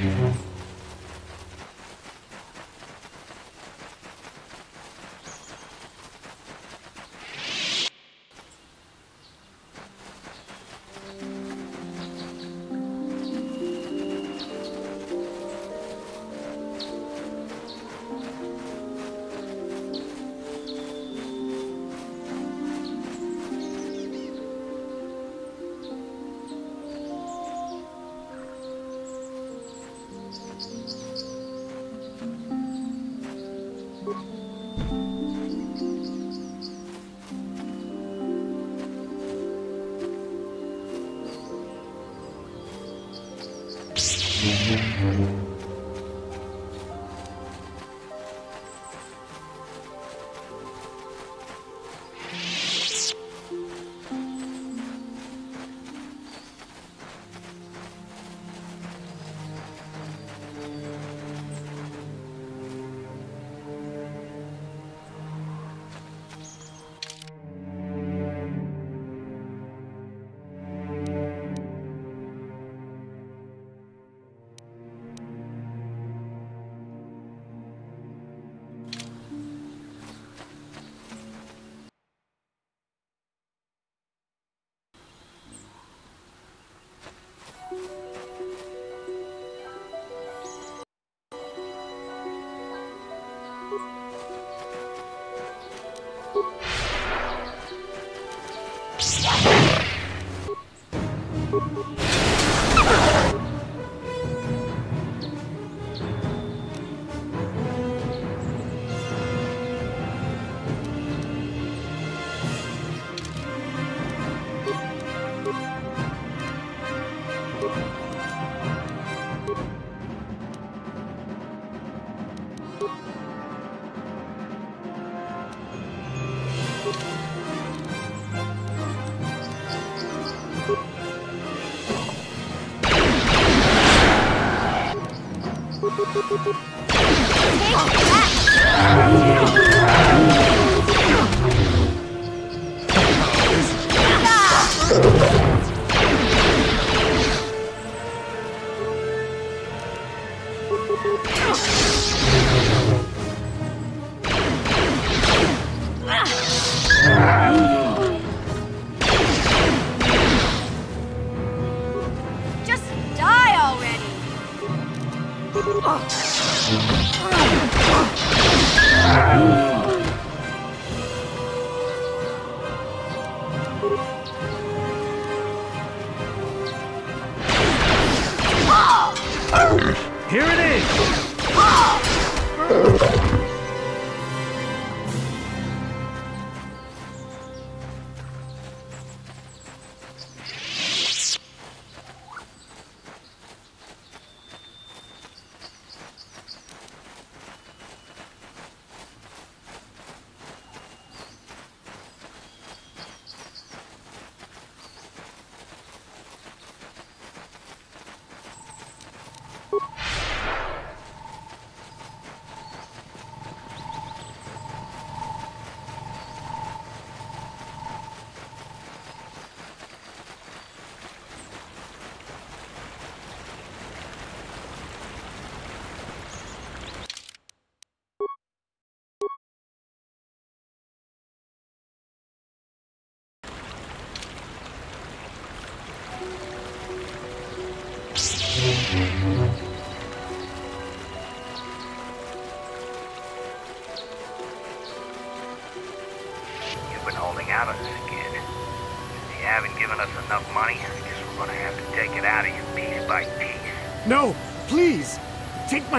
Mm-hmm.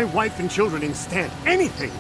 My wife and children instead. Anything.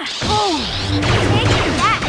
Take that!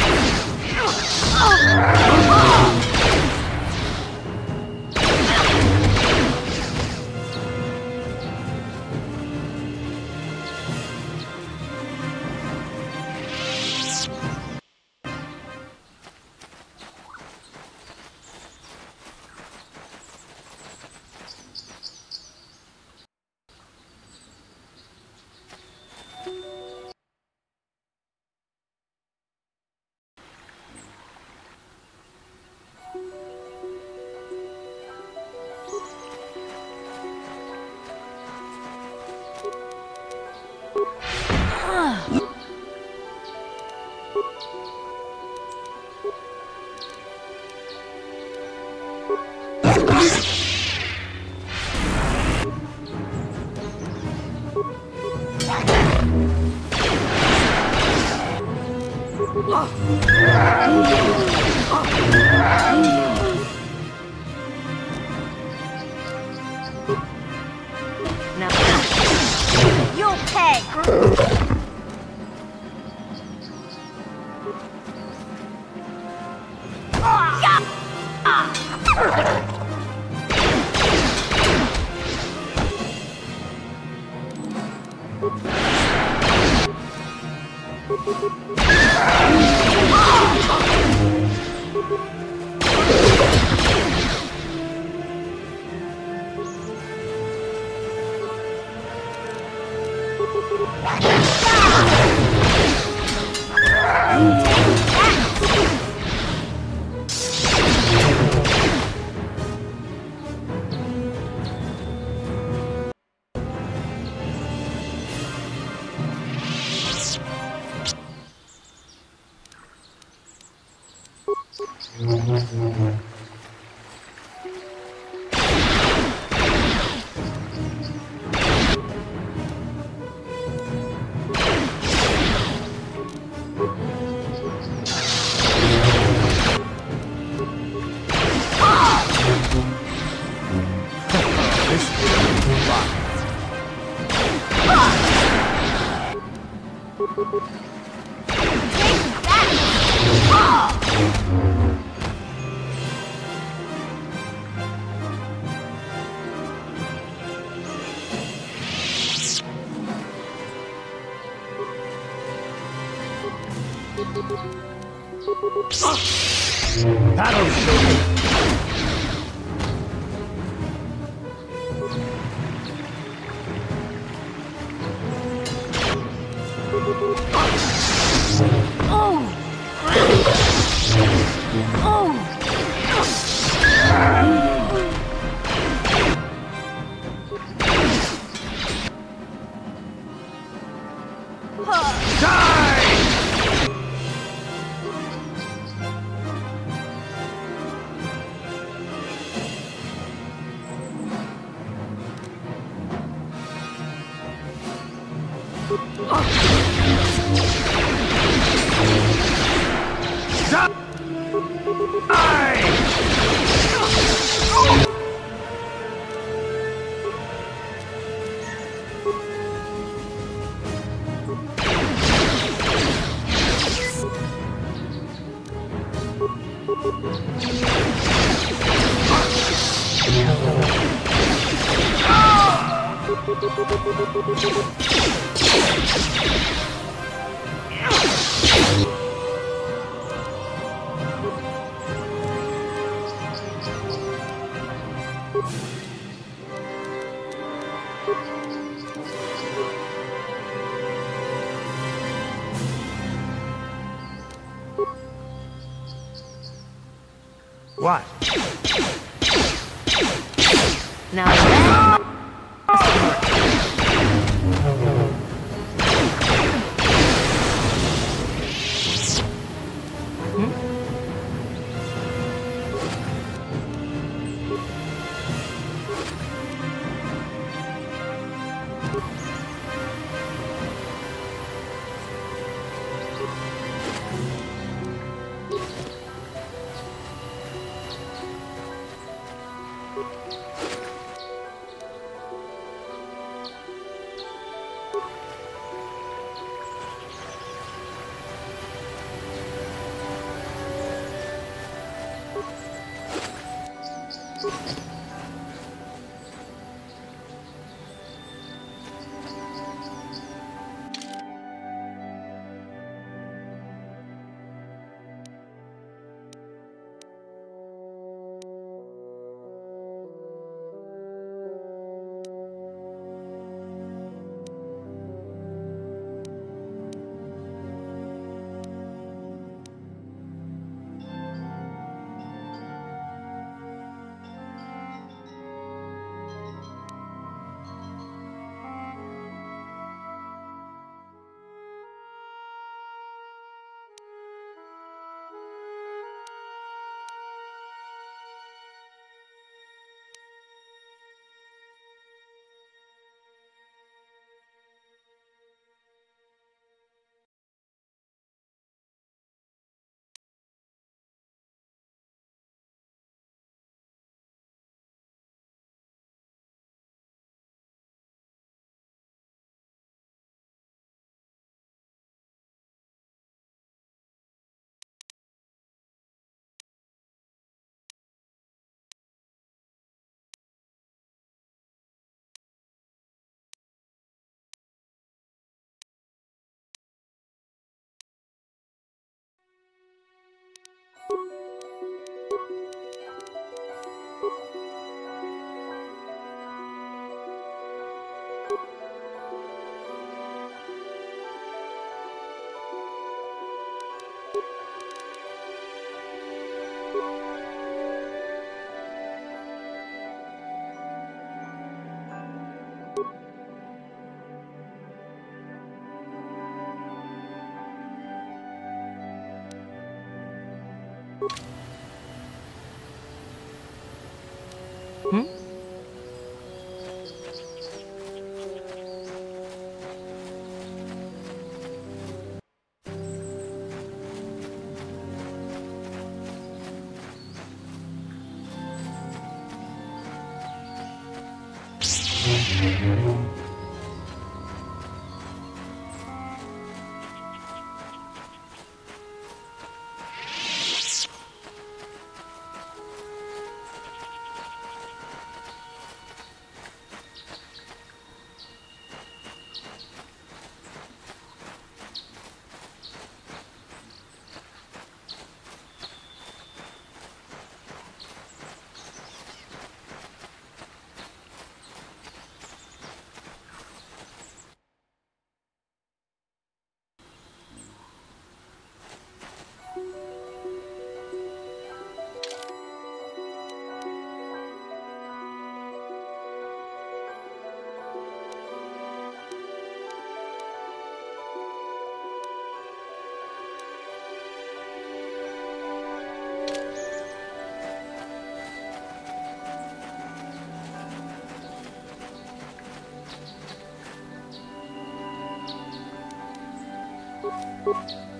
Battle,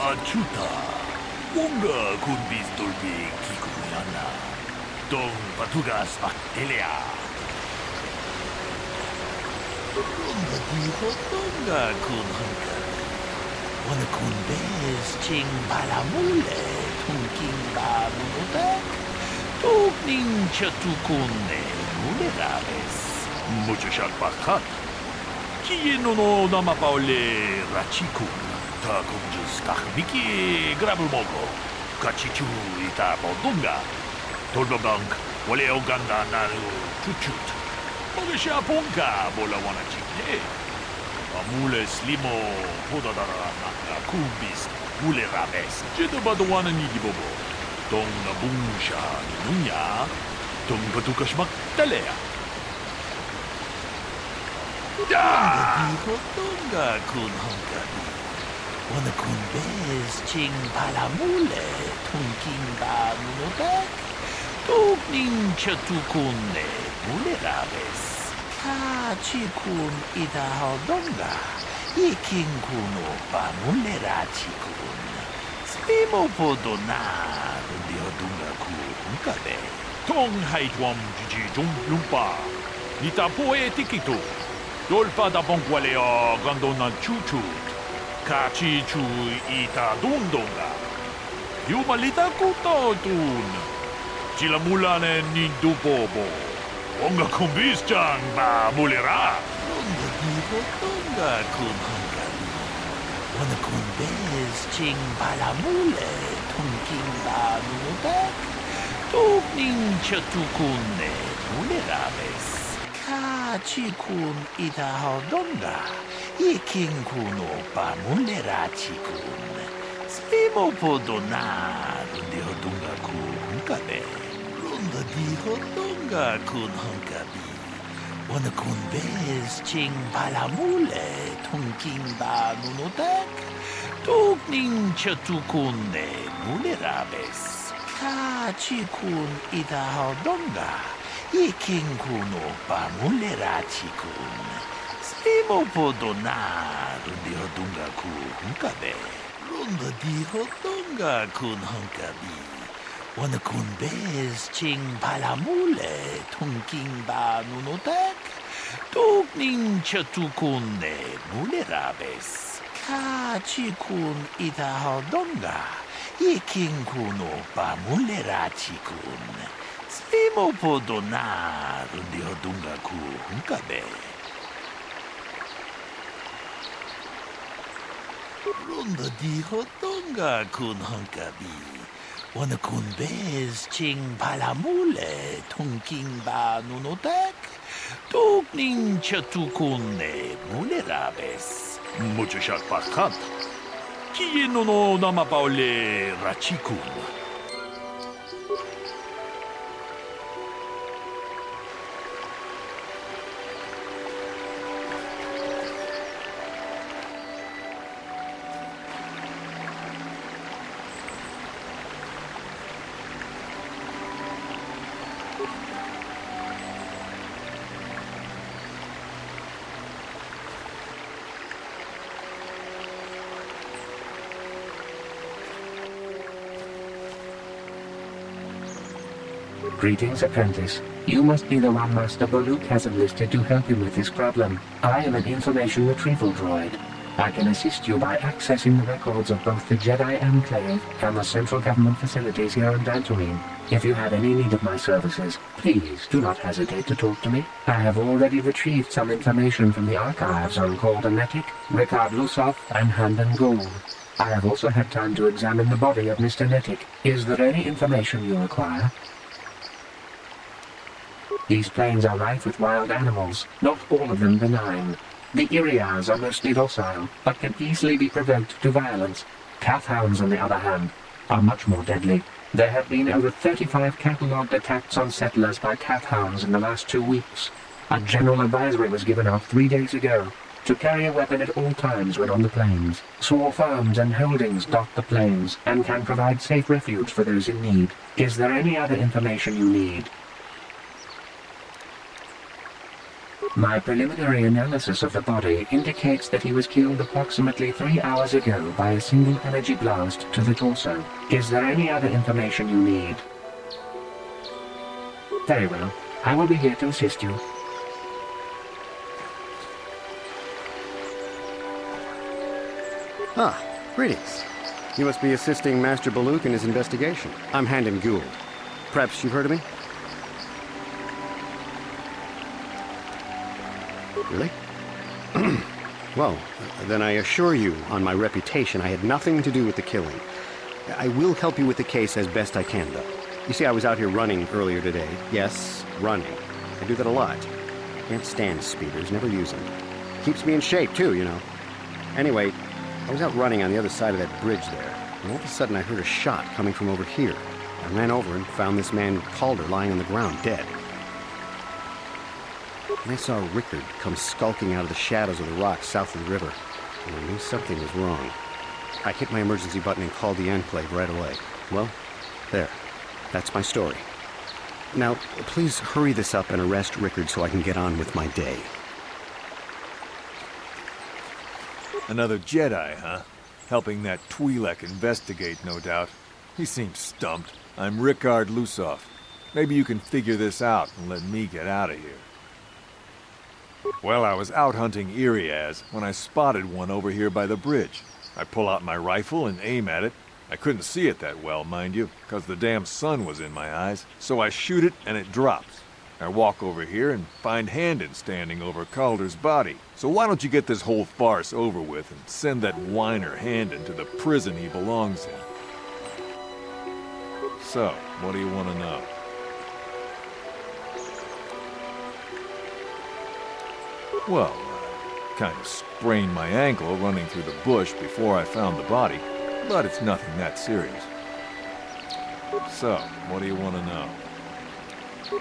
Acuta, unga kun bis dolbi kikumiana. Dong patugas at telea. Kuzgunga Kunga. Wanakumbes Ching Balamule Tunking Babuta. Tugning Chatukunde Muleraves. Muchachak Bakat. Kieno no Namapaole Rachikun. Takunjus Kahmiki Grabulmogo. Kachichu Itapodunga. Tolbobank Wale Oganda Naru Chuchut. Pogasha Punga Bola Wanachi. Mules limo, podadarana, kumbis, mulerames, jedabadawana nigibobo, tong nabungsha, nunya, tong batukashmak, talea. Da! Tunga kun honkabi. Wana kun bez ching palamule, tunkin ba munobek, tuk nin chatukune, mulerames. 사치군이다 하던가. 이킹군 오빠 물레라치군. 스피모포도 나르디어둔가 군가네 통하이주엄 주지 좀 룸빠. 니타 포에 티키토 돌파다 봉구알레어 간도나 추추 같이 추 이타 둔동가 유말리타 쿠토둔. 지라 물라네 닌두 보보. Nunya. Tong batukas magtalea. Da! Dijo tonga kun hanggabi. Wana kun bez ching palamule tunking ba munobek. Tugning chatukune mule rabes. Ka chikun ida hodonga. Iking kuno ba mule ra chikun. Spimo podona. Di hodunga ku hunkabe. Tong haitwam jiji jung lumpa. Nita poe tikito. Dolpa da bongualeo gandona chuchut. Kachi chu ita dundonga. Yumalita kuto tun. Chila mulane nindu bobo. Onga kumbis chan ba mulera. Onga digo tonga kun hangari. Wana kun bez ching balamule. Tunking ba nunubek. Tugning chatukune mulera bes. Kachi kun ita hodonga. Iking kuno pa mulera chikun. Spimo podonar di hodunga ku hunkabe. Runda di hodunga kun hunkabi. Wana kun bez ching palamule tunking ba nunodek. Tugning chatukune mulerabes. Ka chikun ida hodonga. Iking kuno pamulerachi kun. Slimo podonar di hodunga ku hunkabe. Runda di hodunga kun hunkabi. Wana kun bez ching palamule tunking ba nunotek. Tukning chatukun ne mulerabes. Kachi kun ita hodunga. Iking kuno pamulerachi kun. Slimo podonar di hodunga ku hunkabe. Runda di hodonga kun hunkabi. Wana kun bez ching palamule tunking ba nunotek. Tukning chatukun ne mulerabes. Muchachas pascant. Kiyeno no namapaole rachikun. Greetings, apprentice. You must be the one Master Bolook has enlisted to help him with this problem. I am an information retrieval droid. I can assist you by accessing the records of both the Jedi Enclave and the central government facilities here on Dantooine. If you have any need of my services, please do not hesitate to talk to me. I have already retrieved some information from the archives on Caldernetic, Rickard Lusoff, and Handon Gould. I have also had time to examine the body of Mr. Nettic. Is there any information you require? These plains are rife with wild animals, not all of them benign. The Iriaz are mostly docile, but can easily be provoked to violence. Calf hounds, on the other hand, are much more deadly. There have been over 35 catalogued attacks on settlers by kath hounds in the last two weeks. A general advisory was given out three days ago to carry a weapon at all times when on the plains. Small farms and holdings dot the plains and can provide safe refuge for those in need. Is there any other information you need? My preliminary analysis of the body indicates that he was killed approximately three hours ago by a single energy blast to the torso. Is there any other information you need? Very well. I will be here to assist you. Ah, greetings. You must be assisting Master Bolook in his investigation. I'm Handon Gould. Perhaps you've heard of me? Really? well, then I assure you, on my reputation, I had nothing to do with the killing. I will help you with the case as best I can, though. You see, I was out here running earlier today. Yes, running. I do that a lot. Can't stand speeders, never use them. Keeps me in shape, too, you know. Anyway, I was out running on the other side of that bridge there, and all of a sudden I heard a shot coming from over here. I ran over and found this man Calder lying on the ground, dead. And I saw Rickard come skulking out of the shadows of the rocks south of the river, and I knew something was wrong. I hit my emergency button and called the Enclave right away. Well, there. That's my story. Now, please hurry this up and arrest Rickard so I can get on with my day. Another Jedi, huh? Helping that Twi'lek investigate, no doubt. He seems stumped. I'm Rickard Lusoff. Maybe you can figure this out and let me get out of here. Well, I was out hunting Iriaz when I spotted one over here by the bridge. I pull out my rifle and aim at it. I couldn't see it that well, mind you, because the damn sun was in my eyes. So I shoot it and it drops. I walk over here and find Handon standing over Calder's body. So why don't you get this whole farce over with and send that whiner Handon to the prison he belongs in? So, what do you want to know? Well, I kind of sprained my ankle running through the bush before I found the body, but it's nothing that serious. So, what do you want to know?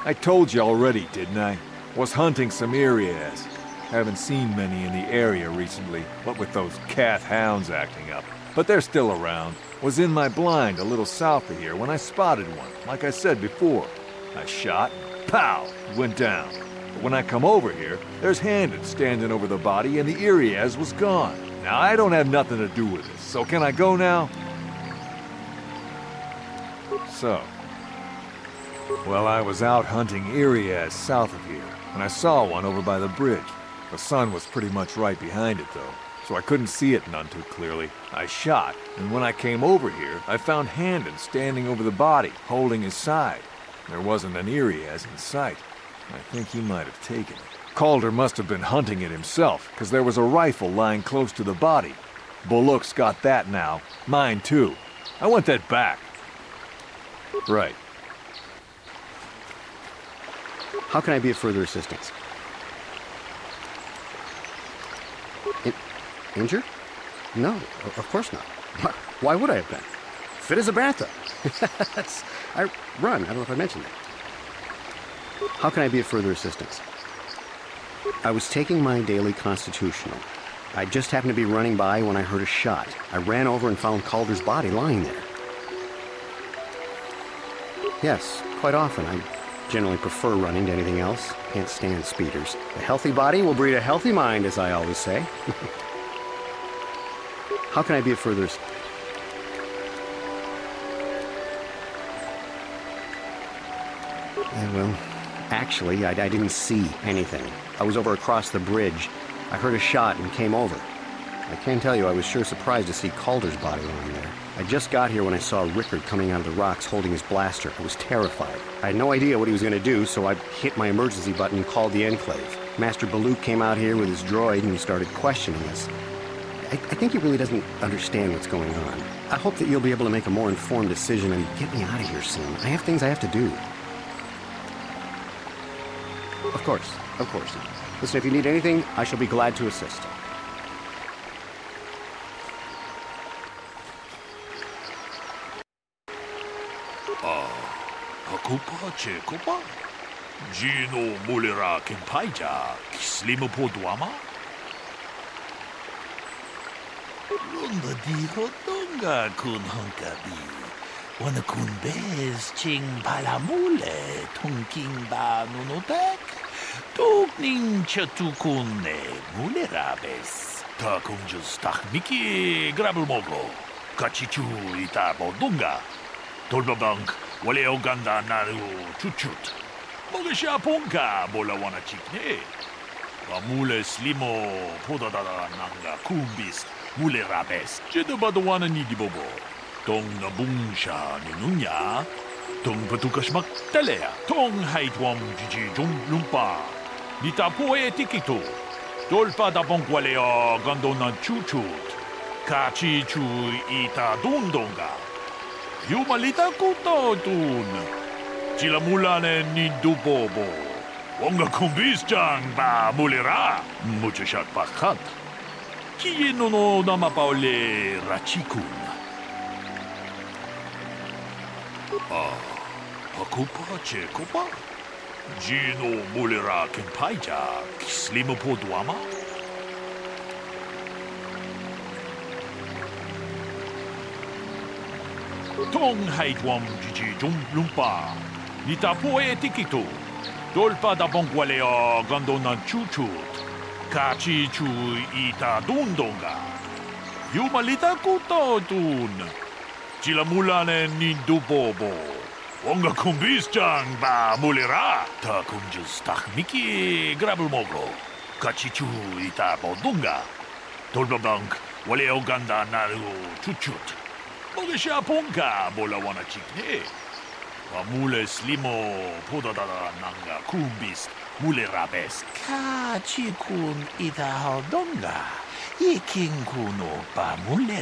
I told you already, didn't I? Was hunting some Iriaz. Haven't seen many in the area recently, what with those Kath hounds acting up. But they're still around. Was in my blind a little south of here when I spotted one, like I said before. I shot and pow, went down. But when I come over here, there's Handon standing over the body and the Iriaz was gone. Now, I don't have nothing to do with this, so can I go now? So. Well, I was out hunting Iriaz south of here, and I saw one over by the bridge. The sun was pretty much right behind it, though, so I couldn't see it none too clearly. I shot, and when I came over here, I found Handon standing over the body, holding his side. There wasn't an Iriaz in sight. I think he might have taken it. Calder must have been hunting it himself, because there was a rifle lying close to the body. Bolook's got that now. Mine, too. I want that back. Right. How can I be of further assistance? In injured? No, of course not. Why- would I have been? Fit as a. That's, I run. I don't know if I mentioned that. How can I be of further assistance? I was taking my daily constitutional. I just happened to be running by when I heard a shot. I ran over and found Calder's body lying there. Yes, quite often. I generally prefer running to anything else. Can't stand speeders. A healthy body will breed a healthy mind, as I always say. How can I be of further ass- Eh, well, actually, I, I didn't see anything. I was over across the bridge. I heard a shot and came over. I can tell you, I was sure surprised to see Calder's body lying there. I just got here when I saw Rickard coming out of the rocks holding his blaster. I was terrified. I had no idea what he was going to do, so I hit my emergency button and called the Enclave. Master Bolook came out here with his droid and he started questioning us. I, I think he really doesn't understand what's going on. I hope that you'll be able to make a more informed decision and get me out of here soon. I have things I have to do. Of course, of course. Listen, if you need anything, I shall be glad to assist. Ah, Hakupa Chekopa? Gino Mulera Kenpaija, Kislimo Poduama? Runda di Hotonga kun Hunkabi. Wana kun bez ching palamule, tunking ba nunotek. Tukning chatukune mulerabes. Takunjus takmiki grabelmogo. Kachichu ita bodunga. Tolbabank, wale oganda naru chuchut. Mogesha ponka bola wana chikne. Wamule slimo podadada nanga kumbis mule rabes. Jedo badawana ni dibobo. Tong na bungsha ni nunya. Tong patukas maktalea. Tong haitwam jiji jum lumpa. Nita poe tikito. Dolpa da bonkwalea gandona chuchut. Kachi chu ita dundonga. Jumalita kutotun. Sila mulane ni dubobo. Onga kumbis jang ba mulera. Mucho shat pakat. Kiye no no nama paole rachikun. Ah, pakupa chekopa. Gino mulera kenpaija. Kislima podwama. Tong haitwam jiji jum lumpa. Nita poe tikito. Dolpa da bongwalea gandona chuchut. Kachi chu ita dundonga. Yumalita kutotun. Chila mulane ni dubobo. Onga kumbis jang ba mulera. Ta kunjus takmiki grabulmogo. Kachi chu ita bodunga. Dolpa bank wale oganda naru chuchut. Mogesha ponka bola wana chikne. Wamule slimo podadada nanga kumbis mule rabes. Kachikun ita haldonga. Ikin kuno pa mule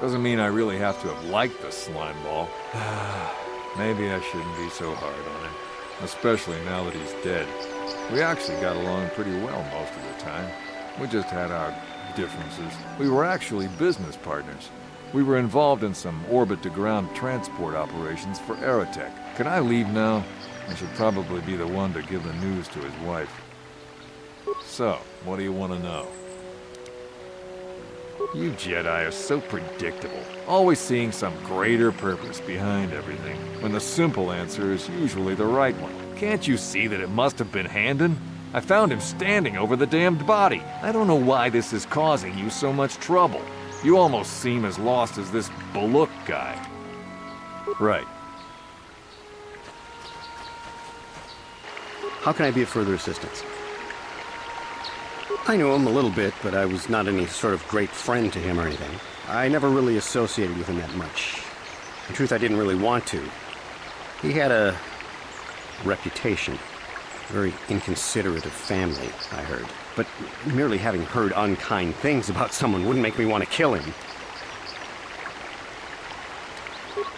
Doesn't mean I really have to have liked the slime ball. Maybe I shouldn't be so hard on him. Especially now that he's dead. We actually got along pretty well most of the time. We just had our differences. We were actually business partners. We were involved in some orbit-to-ground transport operations for Aerotech. Can I leave now? I should probably be the one to give the news to his wife. So, what do you want to know? You Jedi are so predictable, always seeing some greater purpose behind everything, when the simple answer is usually the right one. Can't you see that it must have been Handon? I found him standing over the damned body. I don't know why this is causing you so much trouble. You almost seem as lost as this Bolook guy. Right. How can I be of further assistance? I knew him a little bit, but I was not any sort of great friend to him or anything. I never really associated with him that much. In truth, I didn't really want to. He had a reputation. Very inconsiderate of family, I heard. But merely having heard unkind things about someone wouldn't make me want to kill him.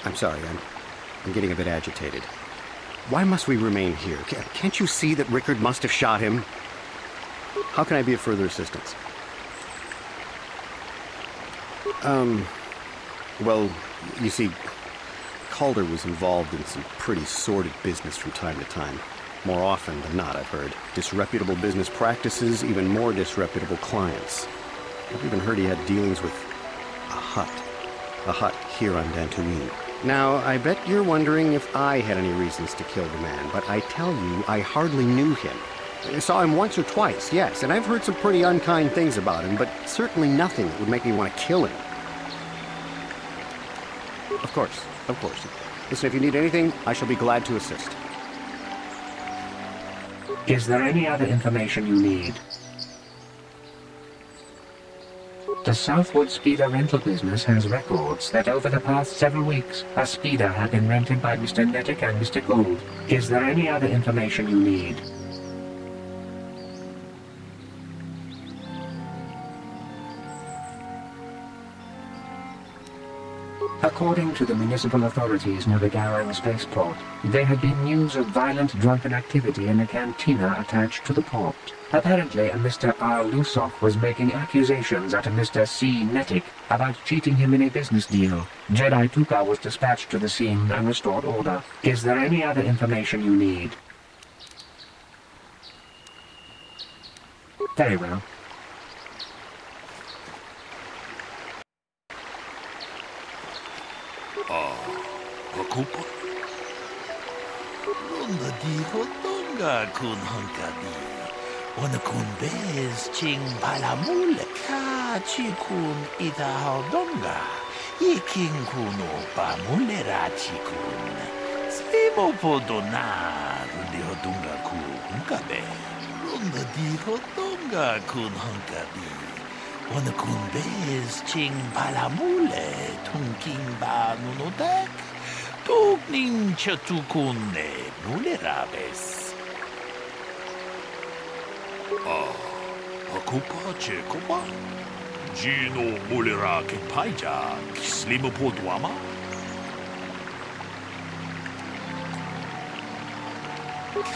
I'm sorry, I'm, I'm getting a bit agitated. Why must we remain here? Can't you see that Rickard must have shot him? How can I be of further assistance? Um, well, you see, Calder was involved in some pretty sordid business from time to time. More often than not, I've heard. Disreputable business practices, even more disreputable clients. I've even heard he had dealings with a Hutt. A Hutt here on Dantooine. Now, I bet you're wondering if I had any reasons to kill the man, but I tell you, I hardly knew him. I saw him once or twice, yes, and I've heard some pretty unkind things about him, but certainly nothing that would make me want to kill him. Of course, of course. Listen, if you need anything, I shall be glad to assist. Is there any other information you need? The Southwood Speeder rental business has records that over the past several weeks, a speeder had been rented by Mr. Nettic and Mr. Gould. Is there any other information you need? According to the municipal authorities near the Garang spaceport, there had been news of violent drunken activity in a cantina attached to the port. Apparently, a Mr. R. Lusoff was making accusations at a Mr. C. Nettic about cheating him in a business deal. Jedi Tuka was dispatched to the scene and restored order. Is there any other information you need? Very well. Pakupa? Lunda di hotonga kun hankadi. Ona kun bez ching palamule ka chi kun ita hodonga. Yikin kuno pamule rachi kun. Slimo podona rundi hodonga ku hunkabe. Lunda di hodonga kun hankadi. Ona kun bez ching palamule tunking ba nunodek. Tugnin chatugune nulerabes. Ah, okupace kuba. Gino mulera ke paija slima podwama.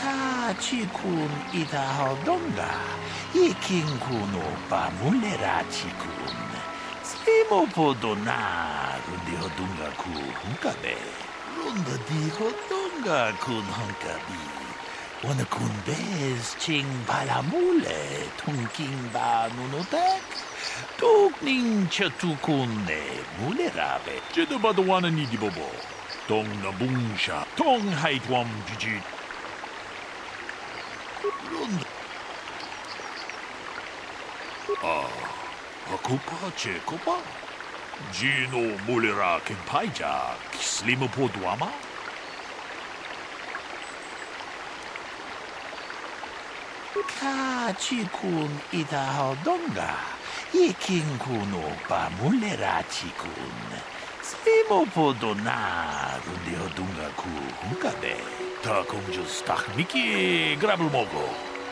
Ka chikun ida haldonga. Ikin kuno ba mulera chikun. Slimo podona rundi haldonga ku hunkabe. Runda di hodunga kun hunkabi. Wana kun bez ching palamule, tunking ba nunotek. Tukning chatukune mulerabe. Jeda badawana ni di bobo. Tong na bungsha. Tong haitwam jijit. Runda. Ah, Akupa chekopa. Gino mulera kempaija. Slimo podwama. Ka chikun ita hodonga. Yikin kuno pa mulera chikun. Slimo podona rundi hodunga ku hunkabe. Ta kumjus tak miki grabulmogo.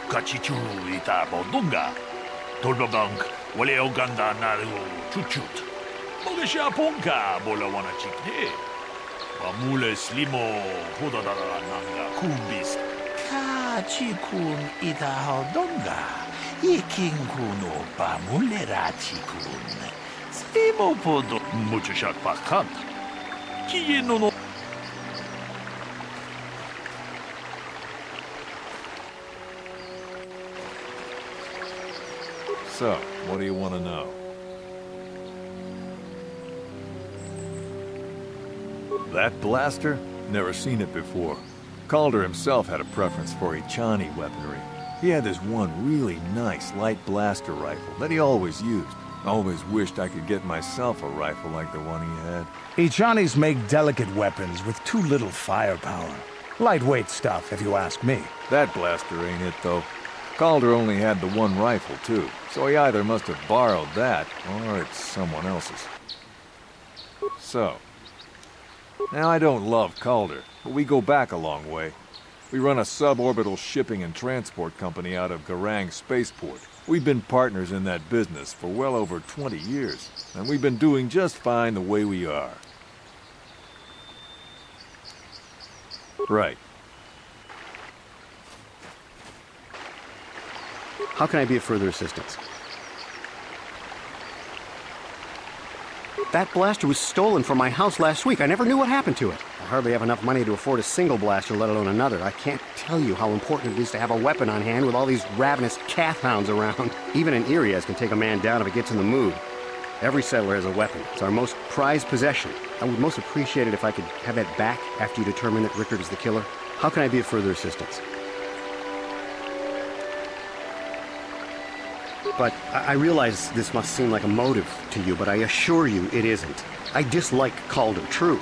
Kachichu ita bodunga. Tolbabank, wale oganda naru chuchut. Mogesha ponka bola wana chikne. Amule slimo hodadara nanga kumbis. Kachikun itahodonga. Ikinkun opa mulerachikun. Slimopodo muchashak pakant. Kiyenono. So, what do you want to know? That blaster? Never seen it before. Calder himself had a preference for Ichani weaponry. He had this one really nice light blaster rifle that he always used. Always wished I could get myself a rifle like the one he had. Ichanis make delicate weapons with too little firepower. Lightweight stuff, if you ask me. That blaster ain't it, though. Calder only had the one rifle, too, so he either must have borrowed that, or it's someone else's. So. Now, I don't love Calder, but we go back a long way. We run a suborbital shipping and transport company out of Garang Spaceport. We've been partners in that business for well over 20 years, and we've been doing just fine the way we are. Right. How can I be of further assistance? That blaster was stolen from my house last week. I never knew what happened to it. I hardly have enough money to afford a single blaster, let alone another. I can't tell you how important it is to have a weapon on hand with all these ravenous kath hounds around. Even an Iriaz can take a man down if it gets in the mood. Every settler has a weapon. It's our most prized possession. I would most appreciate it if I could have that back after you determine that Rickard is the killer. How can I be of further assistance? But I realize this must seem like a motive to you, but I assure you it isn't. I dislike Calder, true.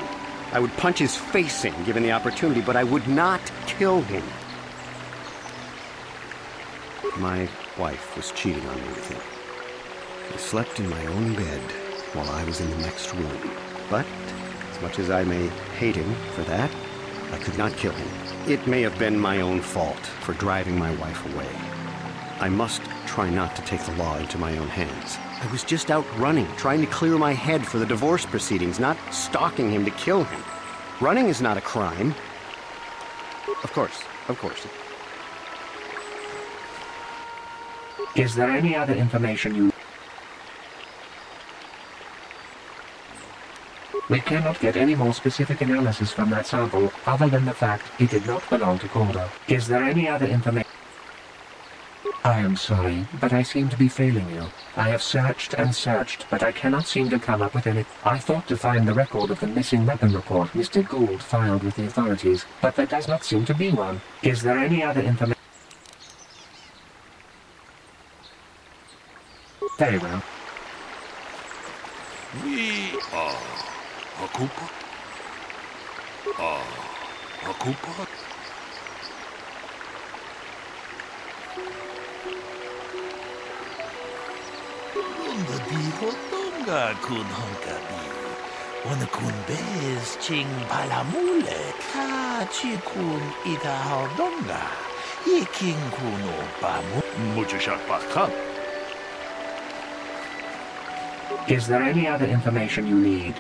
I would punch his face in given the opportunity, but I would not kill him. My wife was cheating on me with him. I slept in my own bed while I was in the next room. But, as much as I may hate him for that, I could not kill him. It may have been my own fault for driving my wife away. I must try not to take the law into my own hands. I was just out running, trying to clear my head for the divorce proceedings, not stalking him to kill him. Running is not a crime. Of course, of course. Is there any other information you... We cannot get any more specific analysis from that sample other than the fact it did not belong to Calder. Is there any other information... I am sorry, but I seem to be failing you. I have searched and searched, but I cannot seem to come up with any... I thought to find the record of the missing weapon report Mr. Gould filed with the authorities, but there does not seem to be one. Is there any other information... Very well. We are Hakupa. Ah, Hakupa. Hotonga kun. Wana kun bez ching palamule. Kun ita hodonga. Kun mu. Muchashak pakan. Is there any other information you need?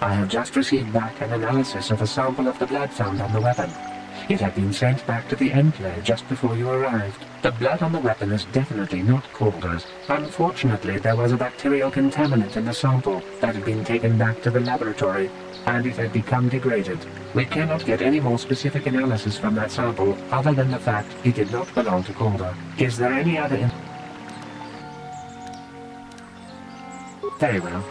I have just received back an analysis of a sample of the blood found on the weapon. It had been sent back to the enclave just before you arrived. The blood on the weapon is definitely not Calder's. Unfortunately, there was a bacterial contaminant in the sample that had been taken back to the laboratory, and it had become degraded. We cannot get any more specific analysis from that sample other than the fact it did not belong to Calder. Is there any other... Very well.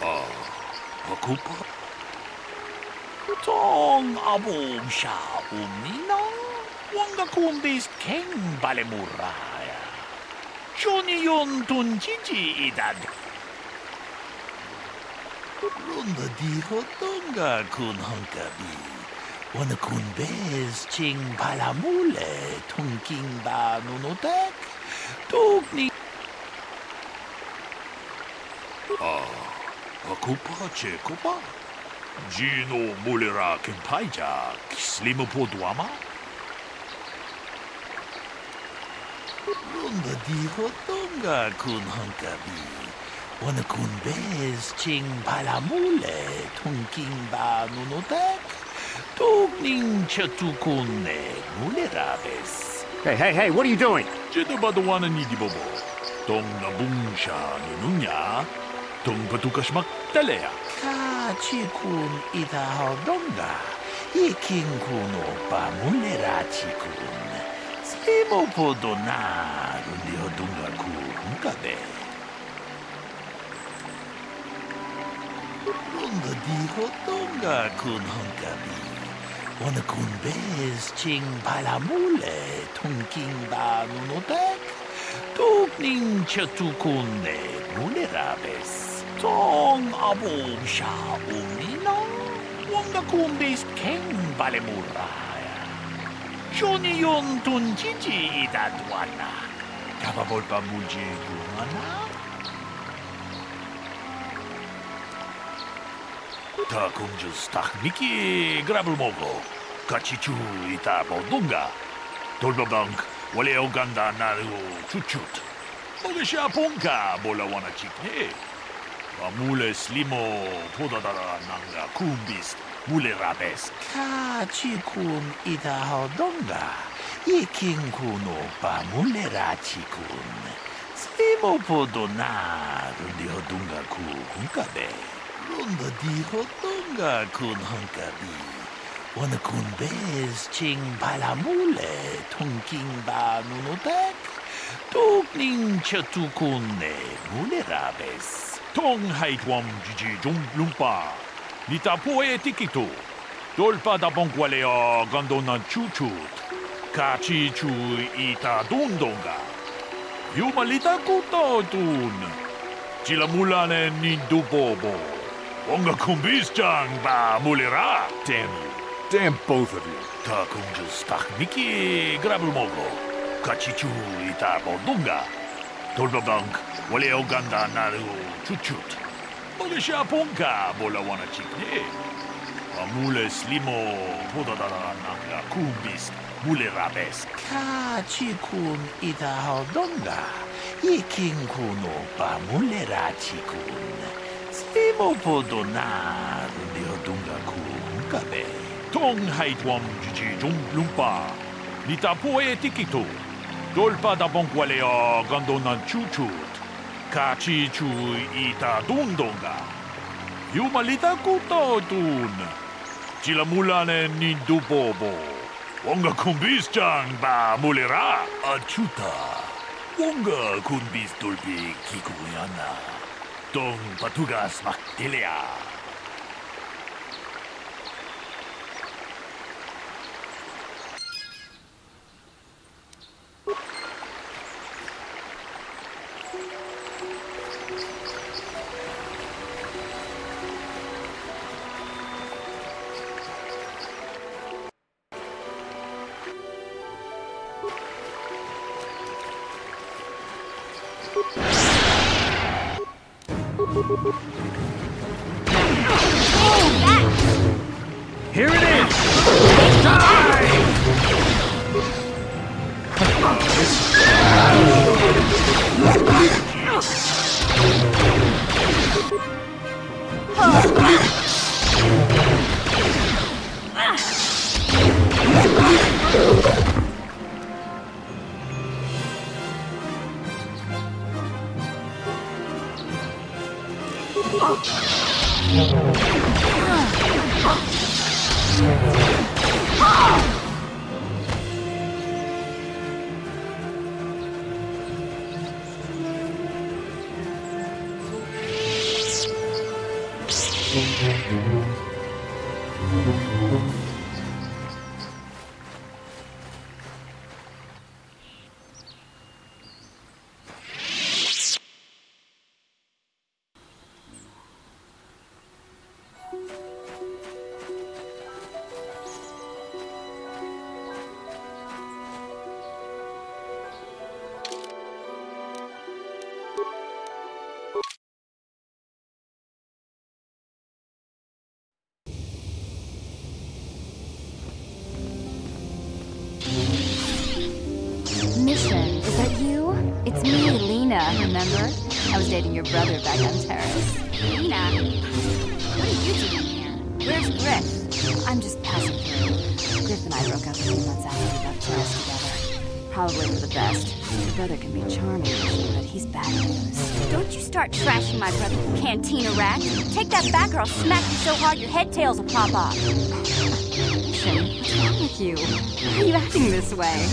Hakupa. Tong abom siya umina. Wanga kumbis keng balemuraya. Johnny yon tunjiji idad. Runda di hotonga kun hankabi. Wana kun bez ching palamule tungking ba nunotek. Hakupa Chekopa? Gino Mulera Kentaija Slimo Podwama? Runda di hotonga kun hankabi. Wana kun bez ching palamule tunking ba nunotek. Tugning chatukune mulerabes. Hey, hey, hey, what are you doing? Jito ba wana ni di bobo? Tong nabung siya nununya. Tong patukas maktalea. Ka chikun ita hodonga. Iking kuno pa mulera chikun. Simo po dona rundi hodunga ku kabe. Runda di hodonga kun honkabi. Wana kun bez ching palamule tunking ba nunotek. Tukning chatukune mulerabes. Tong abom siya uminong. Wanga kun bez king balemuraya. Johnny yon tunjiji idadwana. Kapabol pa muji kumana. Ta kunjus takniki grabul mogo. Kachichu ita bodunga. Tolbabank wale oganda naru chuchut. Moga siya ponka bola wana chikne. Amule slimo podadara nanga kumbis mule rabes. Kachikun ita hodonga. Ikin kuno pa mule rachikun. Slimo podona rundi hodunga ku hunkabe. Runda di hodunga kun hunkabi. Wana kun bez ching palamule tunking ba nunotek. Tukning chatukune mule rabes. Tong haitwam jiji jung lumpa. Nita poe tikito. Dolpa da bonkwalea gandona chuchut. Kachi chu ita dundonga. Yumalita kuto tun. Chila mulane nindu bobo. Wonga kumbis jang ba mulera. Damn you. Damn both of you. Ta kunjus takniki grabul mogo. Kachichu ita bodunga. Tolbabank wale oganda naru chuchut. Moga siya ponka bola wana chikne. Amule slimo podadara nanga kumbis mule rabes. Kachikun ita hodonga. Ikin kuno pa mule rachikun. Slimo podona rundi hodunga ku hunkabe. Tong haitwam jiji jung lumpa. Nita poe tikito. Dolpa da bonkwalea gandona chuchut. Kachi chu ita dundonga. Yumalita kuto tun. Chila mulane nindu bobo. Wonga kumbis jang ba mulera. Achuta. Wonga kumbis dolpi kikuyana. Tong patugas maktilea. Mission, is that you? It's me, Lena, remember? I was dating your brother back on Taris. Nina, what are you doing here? Where's Griff? I'm just passing through. Griff and I broke up a few months after we left Taris together. Probably for the best. Your brother can be charming, but he's bad news. Don't you start trashing my brother, you cantina rat. Take that back or I'll smack you so hard your head tails will pop off. Mission, what's wrong with you? Why are you acting this way?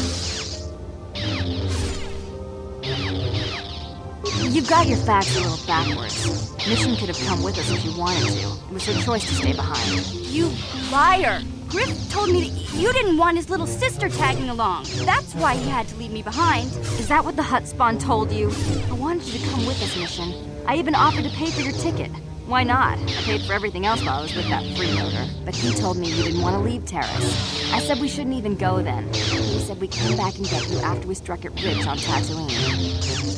You've got your facts a little backwards. Mission could have come with us if she wanted to. It was her choice to stay behind. You liar! Griff told me that you didn't want his little sister tagging along. That's why he had to leave me behind. Is that what the Hutt spawn told you? I wanted you to come with us, Mission. I even offered to pay for your ticket. Why not? I paid for everything else while I was with that freeloader. But he told me you didn't want to leave Taris. I said we shouldn't even go then. He said we'd come back and get you after we struck it rich on Tatooine.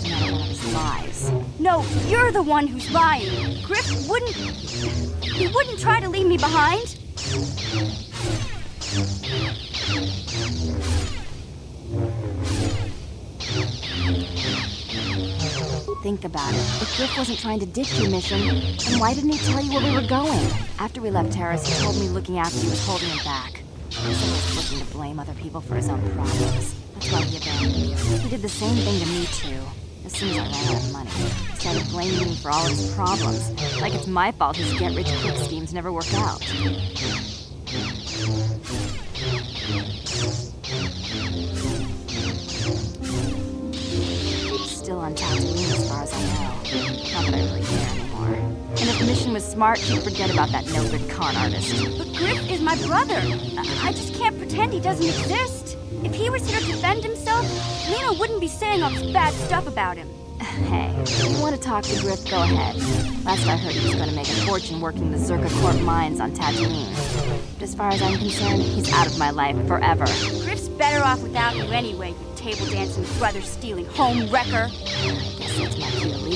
Another one of his lies. No, you're the one who's lying. Griff wouldn't. He wouldn't try to leave me behind. Think about it. If Griff wasn't trying to ditch you, Mission, then why didn't he tell you where we were going? After we left Taris, he told me looking after you was holding him back. He said he was looking to blame other people for his own problems. That's why he abandoned you. He did the same thing to me, too. As soon as I ran out of money, he started blaming me for all his problems. Like it's my fault his get-rich-quick schemes never work out. Still on Not that I really care anymore. And if the mission was smart, she'd forget about that no-good con artist. But Griff is my brother. I, just can't pretend he doesn't exist. If he was here to defend himself, Lena wouldn't be saying all this bad stuff about him. Hey, if you want to talk to Griff, go ahead. Last I heard, he was going to make a fortune working the Czerka Corp mines on Tatooine. But as far as I'm concerned, he's out of my life forever. Griff's better off without you anyway, you table dancing, brother stealing home wrecker. I guess that's my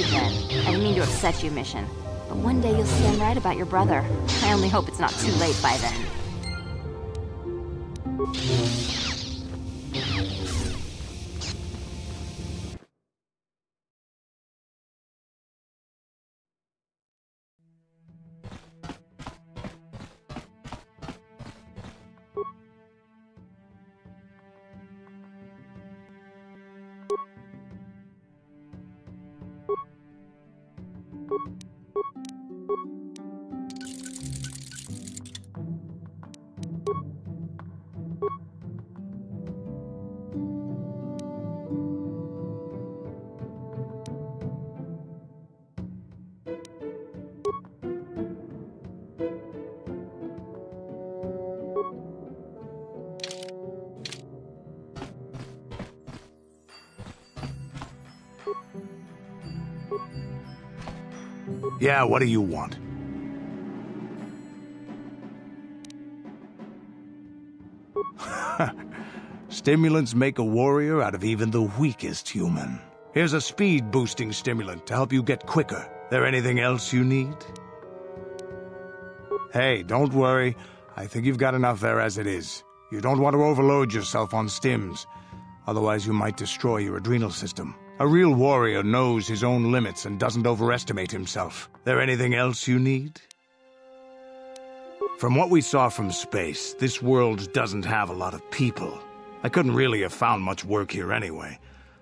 then. I didn't mean to upset you, Mission. But one day you'll see I'm right about your brother. I only hope it's not too late by then. Yeah, what do you want? Stimulants make a warrior out of even the weakest human. Here's a speed-boosting stimulant to help you get quicker. There anything else you need? Hey, don't worry. I think you've got enough there as it is. You don't want to overload yourself on stims. Otherwise, you might destroy your adrenal system. A real warrior knows his own limits and doesn't overestimate himself. There anything else you need? From what we saw from space, this world doesn't have a lot of people. I couldn't really have found much work here anyway,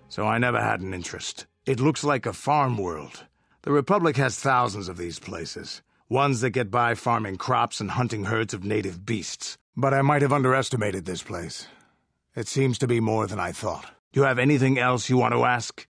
so I never had an interest. It looks like a farm world. The Republic has thousands of these places. Ones that get by farming crops and hunting herds of native beasts. But I might have underestimated this place. It seems to be more than I thought. Do you have anything else you want to ask?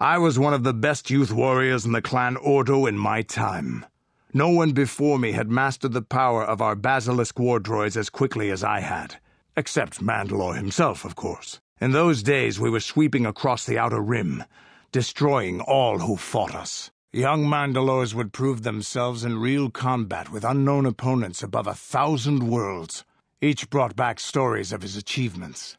I was one of the best youth warriors in the clan Ordo in my time. No one before me had mastered the power of our basilisk war droids as quickly as I had. Except Mandalore himself, of course. In those days, we were sweeping across the Outer Rim, destroying all who fought us. Young Mandalores would prove themselves in real combat with unknown opponents above a thousand worlds. Each brought back stories of his achievements.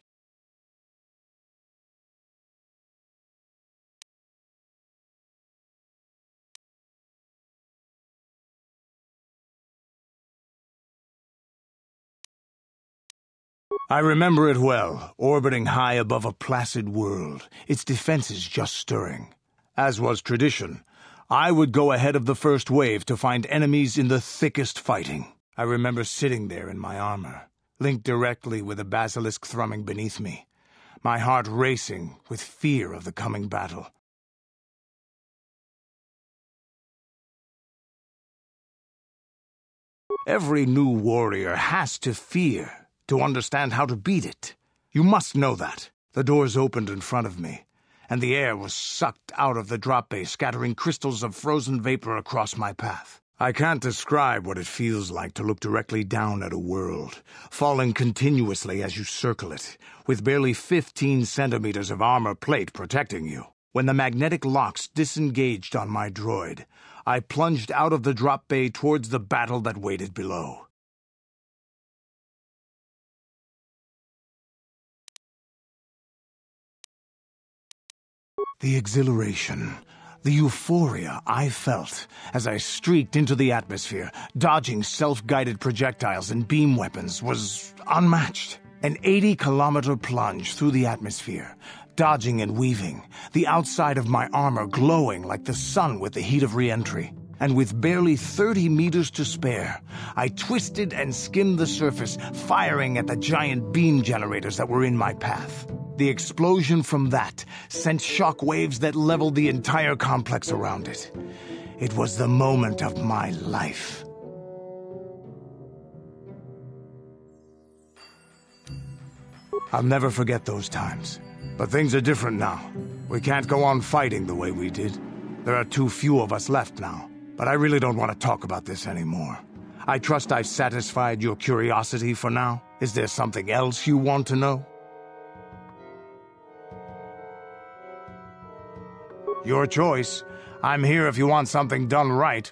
I remember it well, orbiting high above a placid world, its defenses just stirring. As was tradition, I would go ahead of the first wave to find enemies in the thickest fighting. I remember sitting there in my armor, linked directly with a basilisk thrumming beneath me, my heart racing with fear of the coming battle. Every new warrior has to fear to understand how to beat it. You must know that. The doors opened in front of me, and the air was sucked out of the drop bay, scattering crystals of frozen vapor across my path. I can't describe what it feels like to look directly down at a world, falling continuously as you circle it, with barely 15 centimeters of armor plate protecting you. When the magnetic locks disengaged on my droid, I plunged out of the drop bay towards the battle that waited below. The exhilaration, the euphoria I felt as I streaked into the atmosphere, dodging self-guided projectiles and beam weapons, was unmatched. An 80 kilometer plunge through the atmosphere, dodging and weaving, the outside of my armor glowing like the sun with the heat of re-entry. And with barely 30 meters to spare, I twisted and skimmed the surface, firing at the giant beam generators that were in my path. The explosion from that sent shock waves that leveled the entire complex around it. It was the moment of my life. I'll never forget those times. But things are different now. We can't go on fighting the way we did. There are too few of us left now. But I really don't want to talk about this anymore. I trust I've satisfied your curiosity for now. Is there something else you want to know? Your choice. I'm here if you want something done right.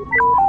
you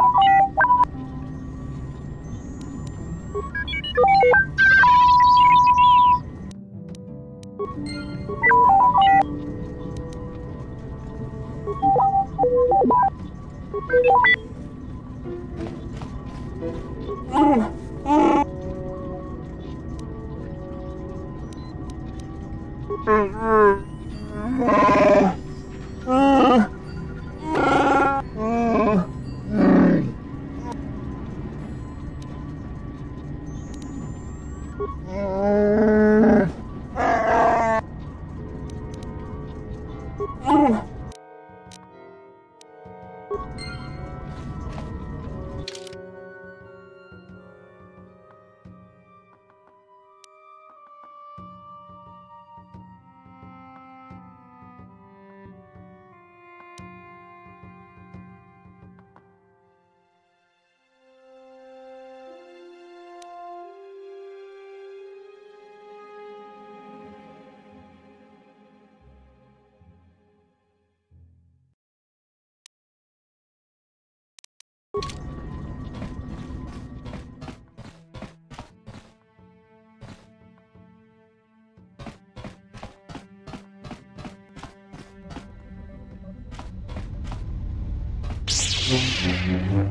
Mm-hmm.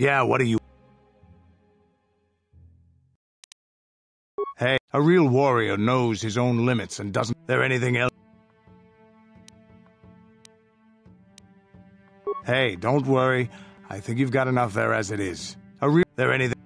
Yeah, what are you? Hey, a real warrior knows his own limits and doesn't. There anything else? Hey, don't worry. I think you've got enough there as it is. A real. There anything?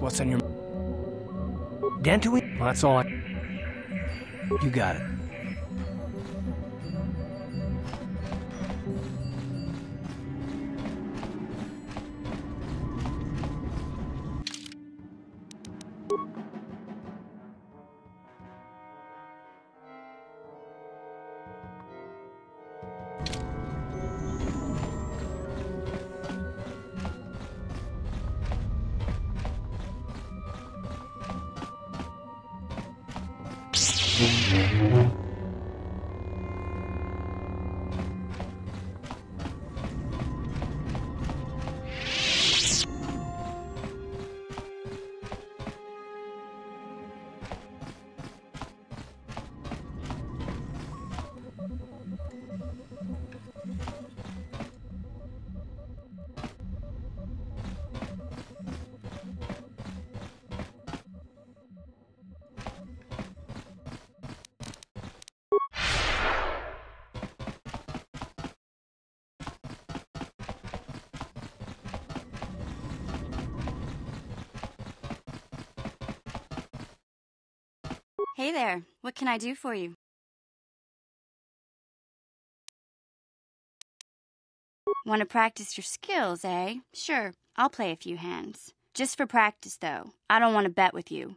What's on your... Dantooine? Well, that's all I... You got it. Hey there, what can I do for you? Want to practice your skills, eh? Sure, I'll play a few hands. Just for practice, though. I don't want to bet with you.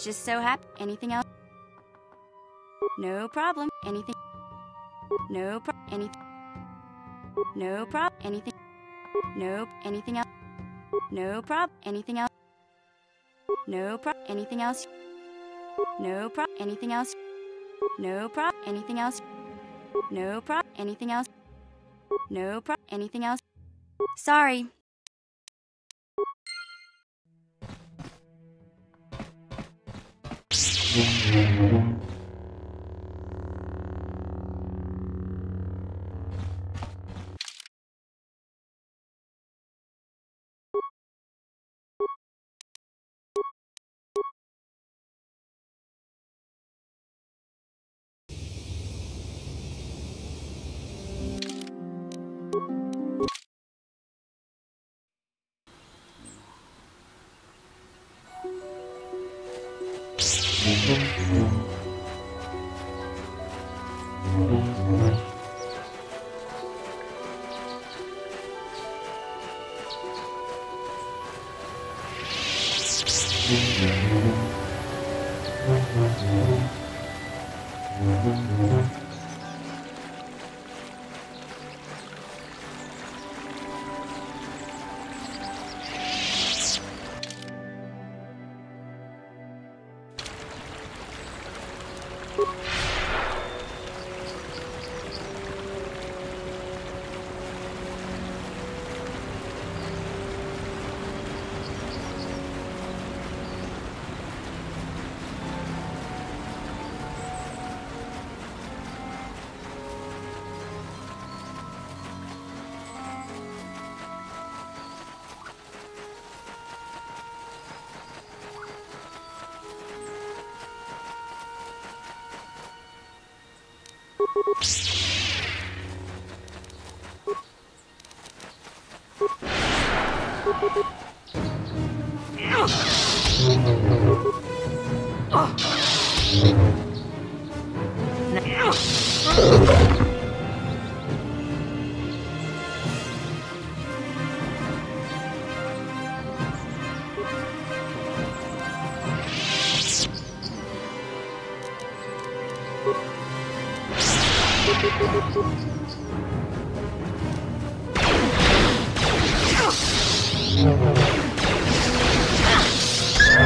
Just so happy. Anything else? No problem. Anything? No pro. Anything? No prob. Anything? No. Anything else? No prob. Anything else? No prob. Anything else? No prob. Anything else? No prob. Anything else? No prob. Anything else? No prob. Anything else? Sorry.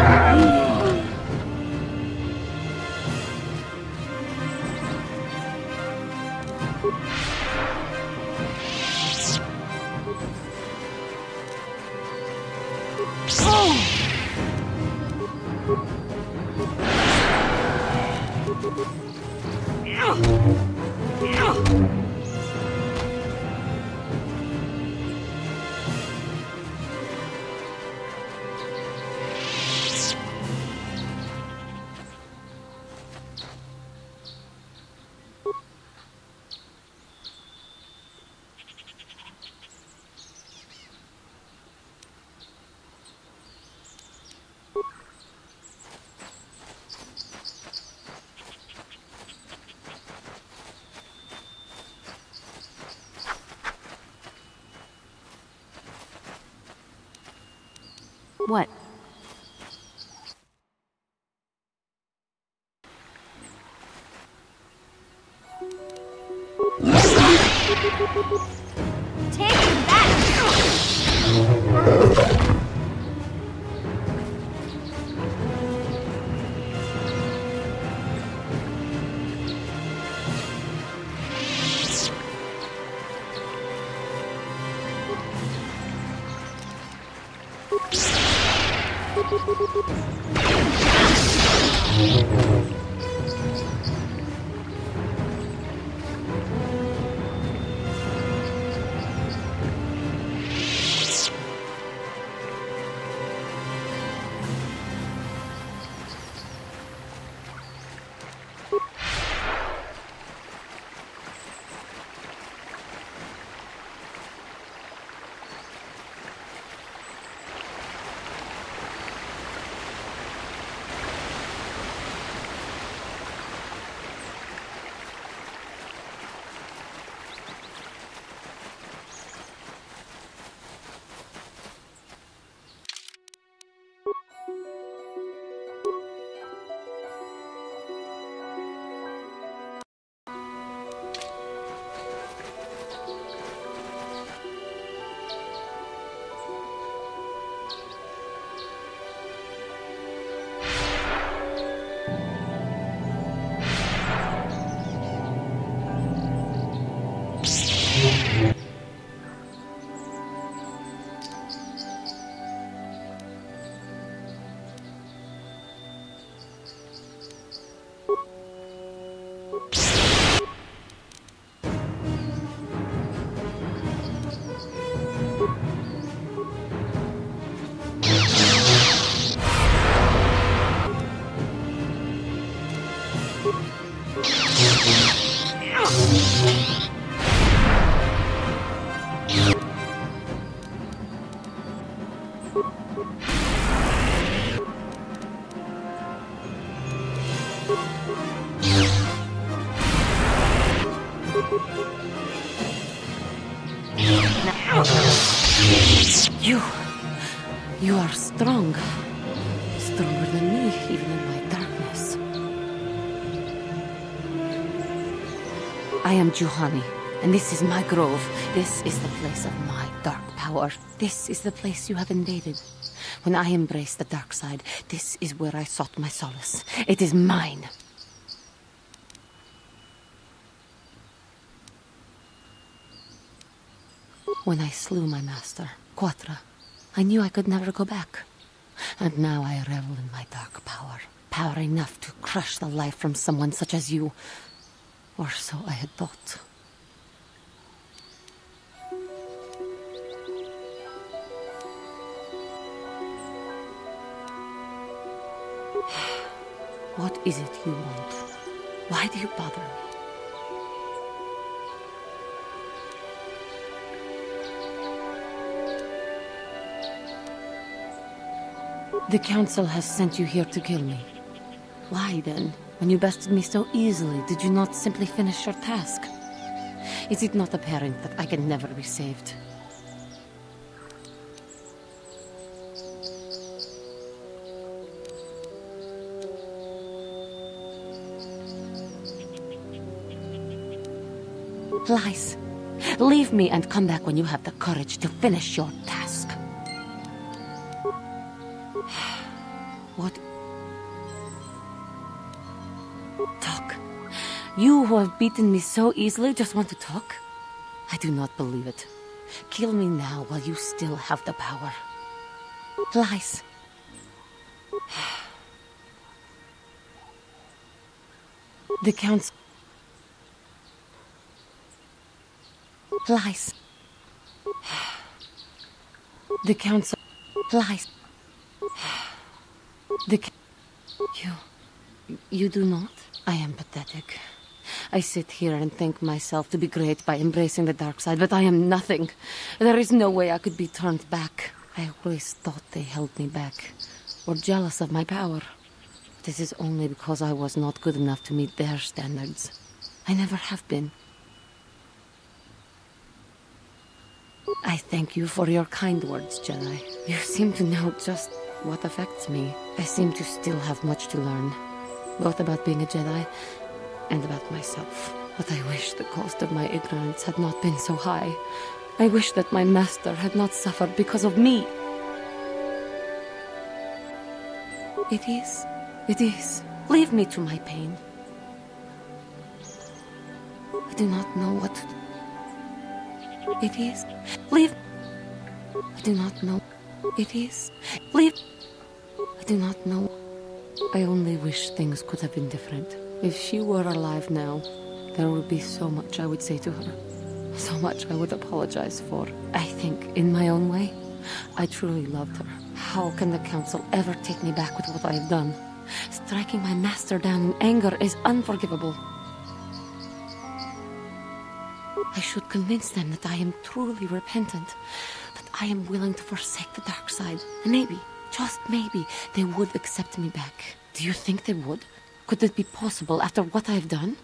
What? Juhani, and this is my grove. This is the place of my dark power. This is the place you have invaded. When I embraced the dark side, this is where I sought my solace. It is mine. When I slew my master, Quatra, I knew I could never go back. And now I revel in my dark power. Power enough to crush the life from someone such as you. Or so I had thought. What is it you want? Why do you bother me? The Council has sent you here to kill me. Why then, when you bested me so easily, did you not simply finish your task? Is it not apparent that I can never be saved? Lies. Leave me and come back when you have the courage to finish your task. What? Talk. You who have beaten me so easily just want to talk? I do not believe it. Kill me now while you still have the power. Lies. The council. Lies. The council. Lies. The. You. You do not? I am pathetic. I sit here and think myself to be great by embracing the dark side, but I am nothing. There is no way I could be turned back. I always thought they held me back, or jealous of my power. This is only because I was not good enough to meet their standards. I never have been. I thank you for your kind words, Jedi. You seem to know just what affects me. I seem to still have much to learn, both about being a Jedi and about myself. But I wish the cost of my ignorance had not been so high. I wish that my master had not suffered because of me. It is. It is. Leave me to my pain. I do not know what. It is. Leave. I do not know. It is. Leave. I do not know. I only wish things could have been different. If she were alive now, there would be so much I would say to her. So much I would apologize for. I think, in my own way, I truly loved her. How can the Council ever take me back with what I have done? Striking my master down in anger is unforgivable. I should convince them that I am truly repentant, that I am willing to forsake the dark side, and maybe, just maybe, they would accept me back. Do you think they would? Could it be possible after what I've done?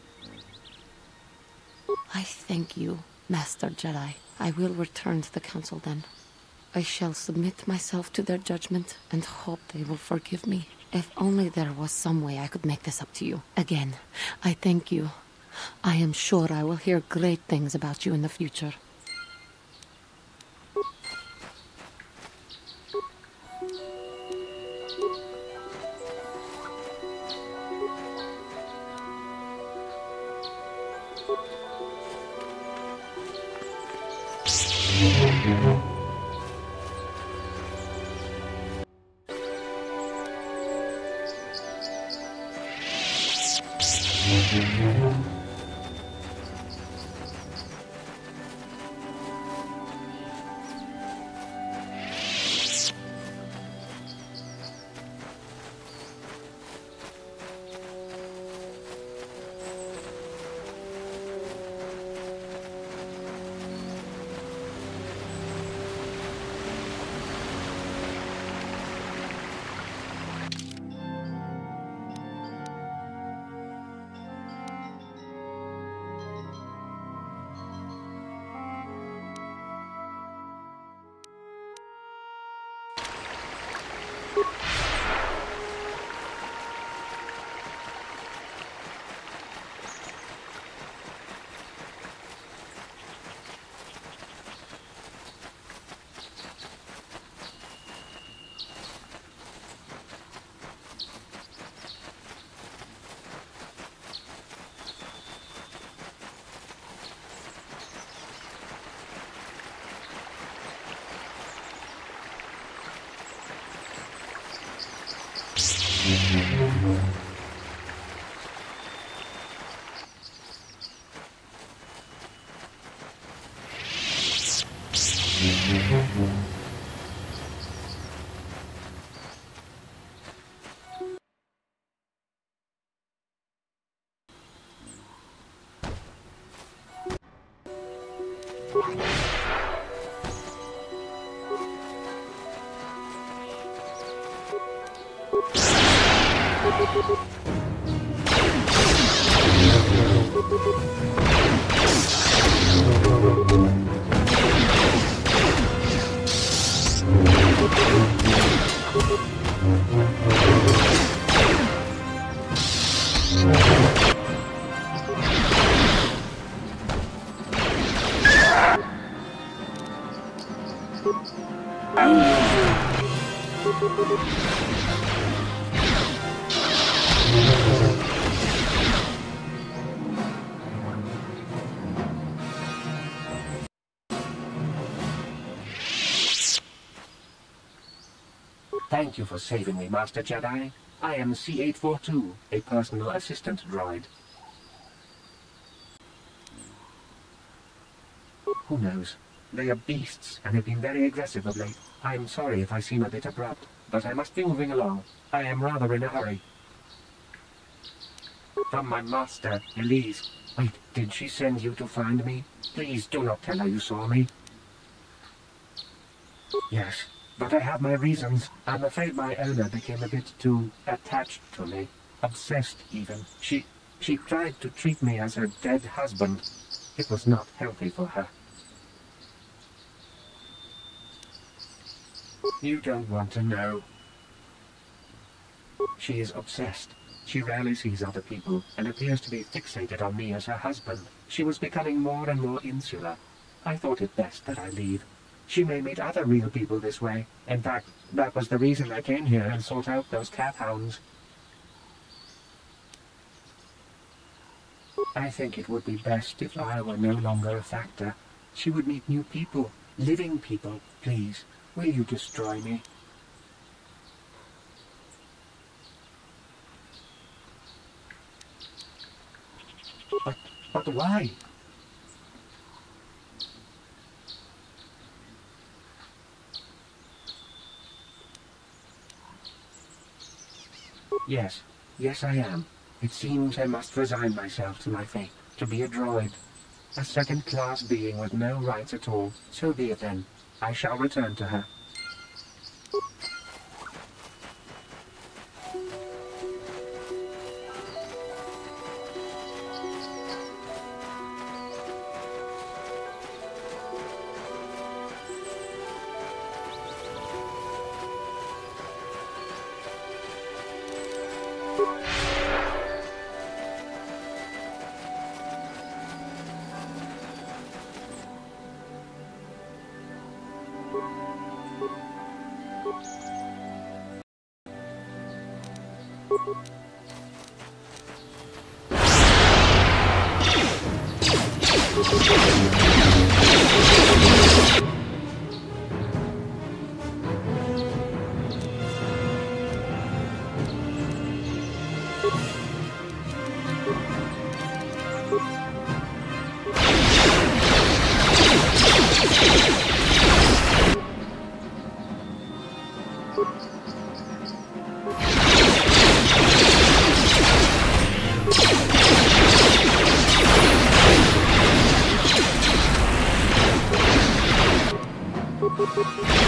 I thank you, Master Jedi. I will return to the Council then. I shall submit myself to their judgment and hope they will forgive me. If only there was some way I could make this up to you. Again, I thank you. I am sure I will hear great things about you in the future. You for saving me, Master Jedi. I am C8-42, a personal assistant droid. Who knows? They are beasts and have been very aggressive of late. I am sorry if I seem a bit abrupt, but I must be moving along. I am rather in a hurry. From my master, Elise. Wait, did she send you to find me? Please do not tell her you saw me. Yes, but I have my reasons. I'm afraid my owner became a bit too attached to me. Obsessed, even. She... she tried to treat me as her dead husband. It was not healthy for her. You don't want to know. She is obsessed. She rarely sees other people, and appears to be fixated on me as her husband. She was becoming more and more insular. I thought it best that I leave. She may meet other real people this way. In fact, that was the reason I came here and sought out those kath hounds. I think it would be best if I were no longer a factor. She would meet new people, living people, please. Will you destroy me? But, but why? Yes, yes I am. It seems I must resign myself to my fate, to be a droid. A second-class being with no rights at all. So be it then. I shall return to her. Música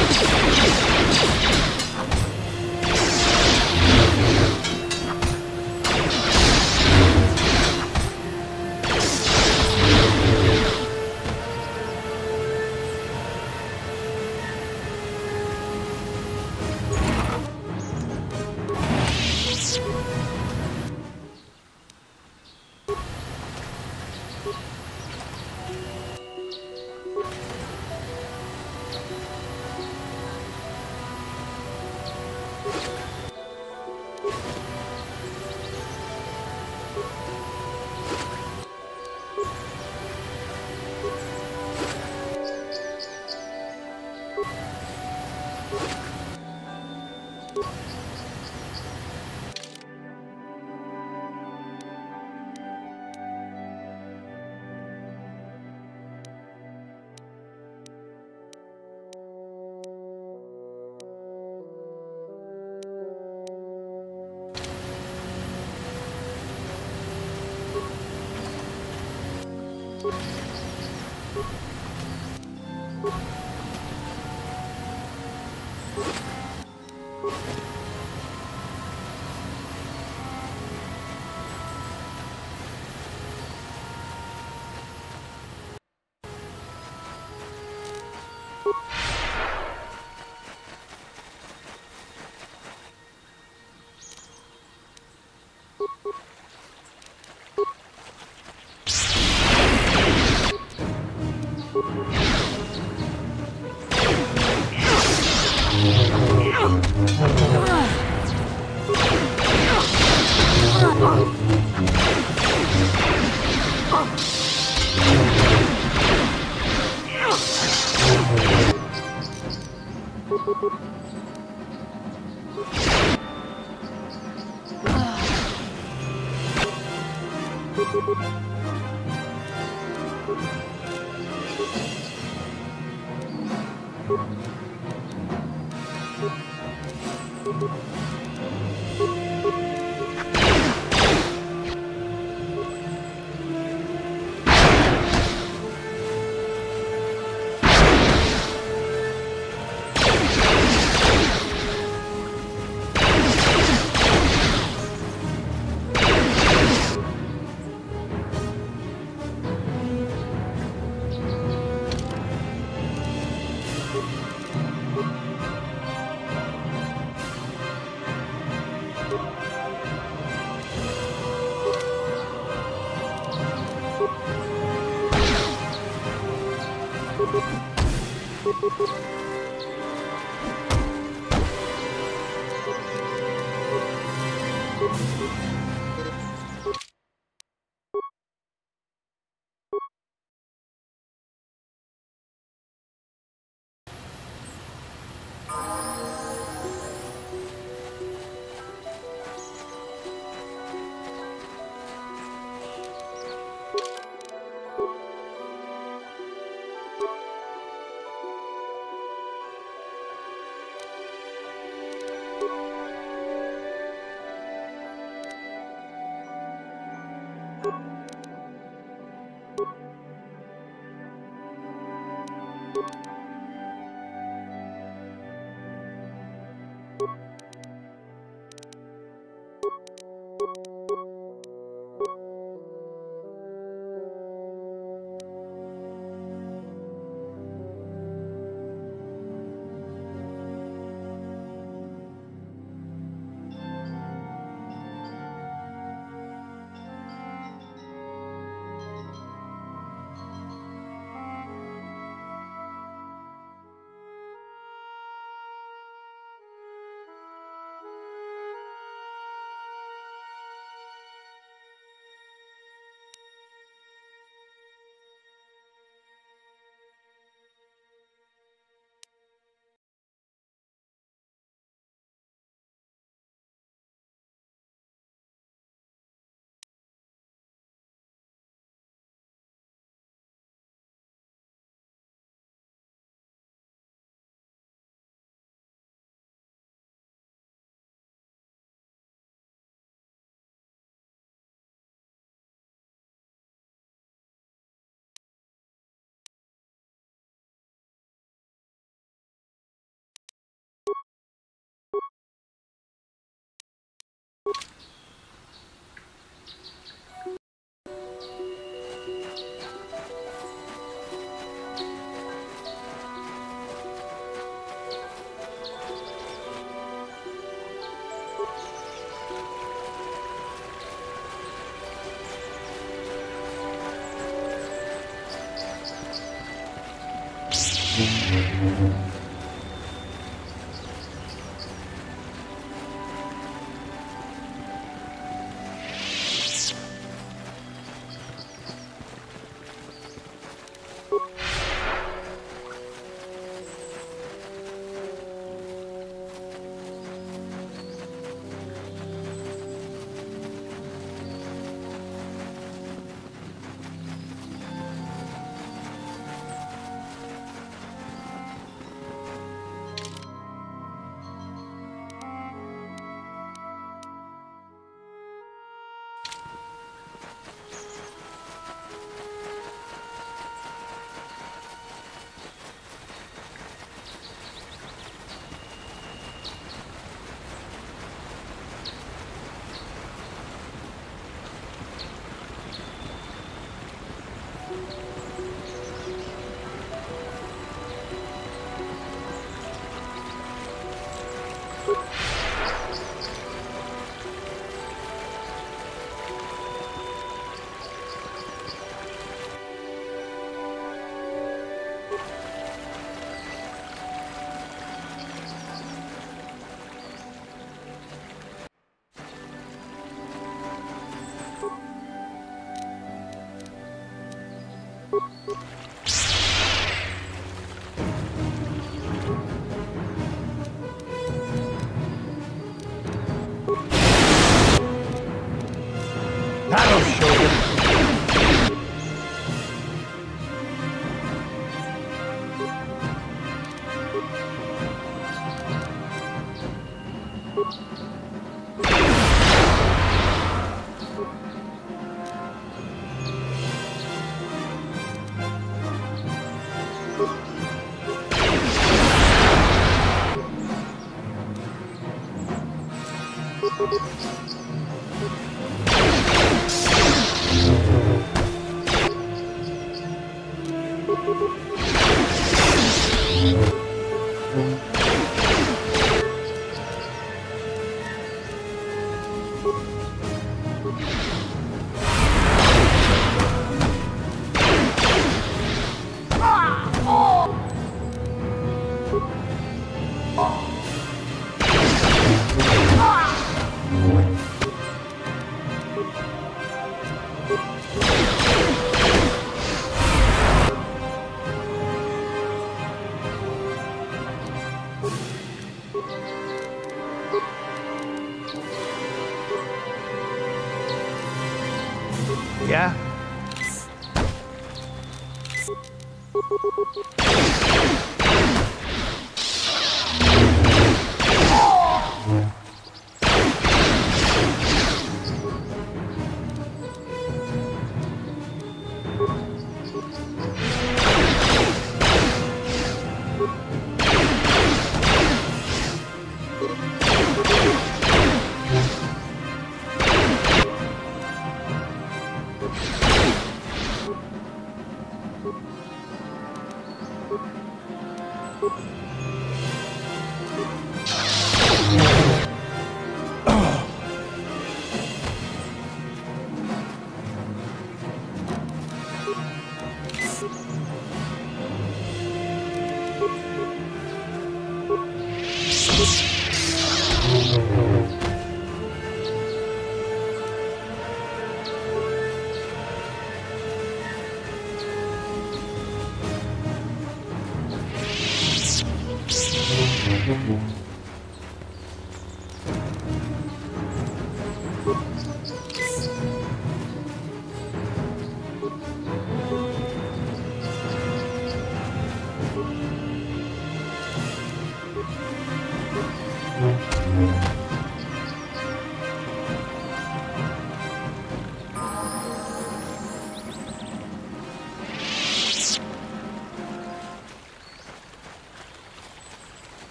Yeah?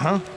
Huh?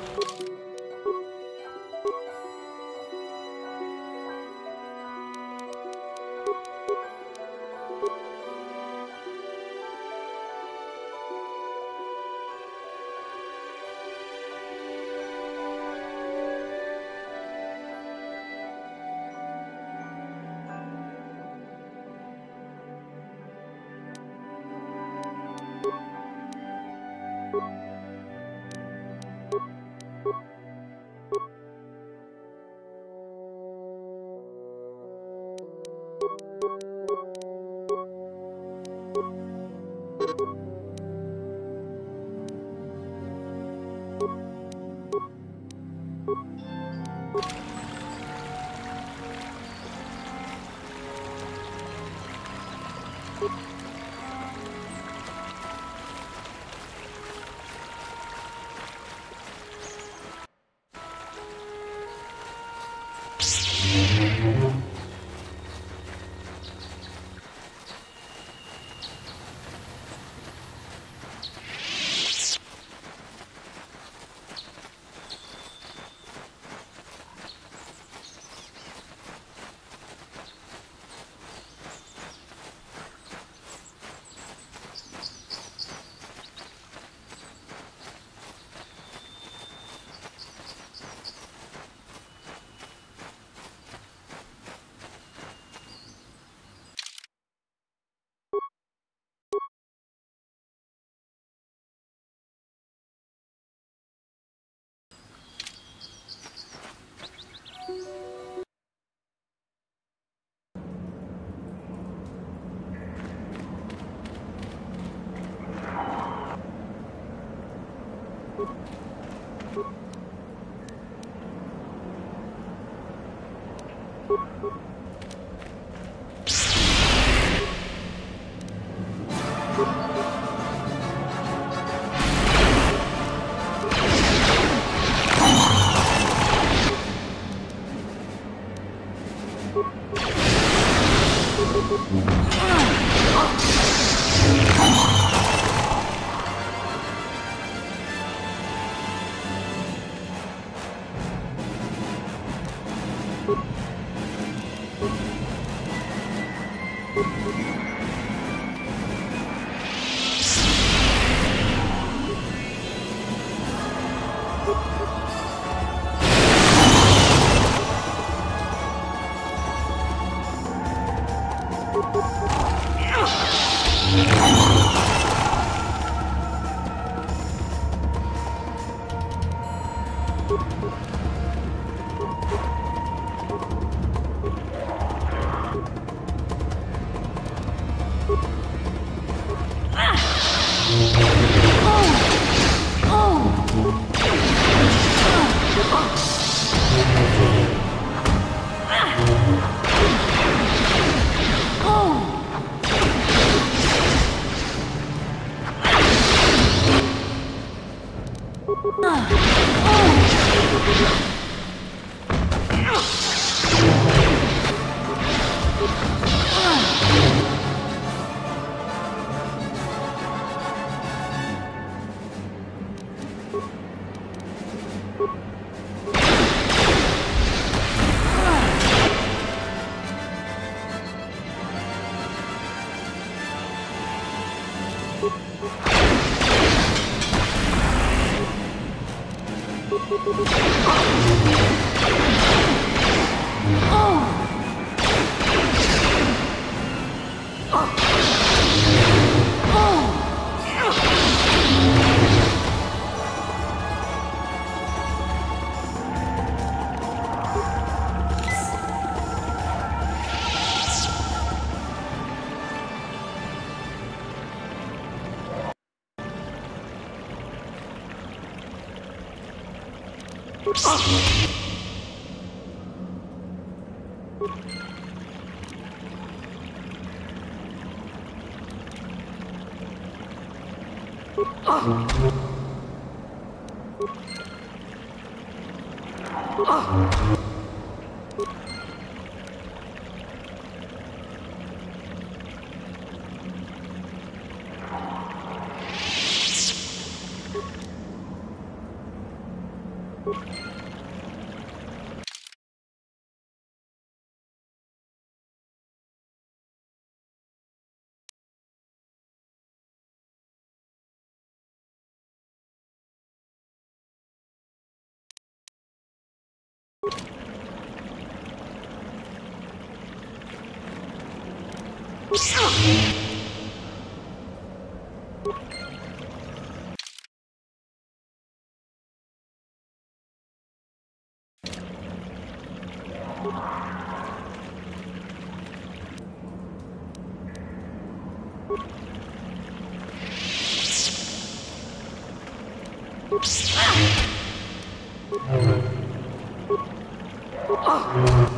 Oh!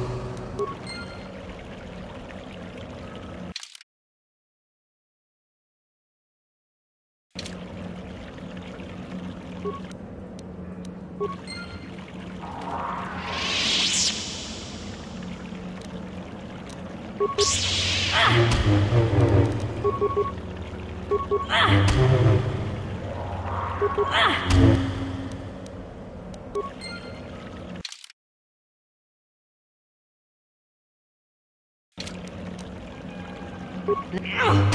No.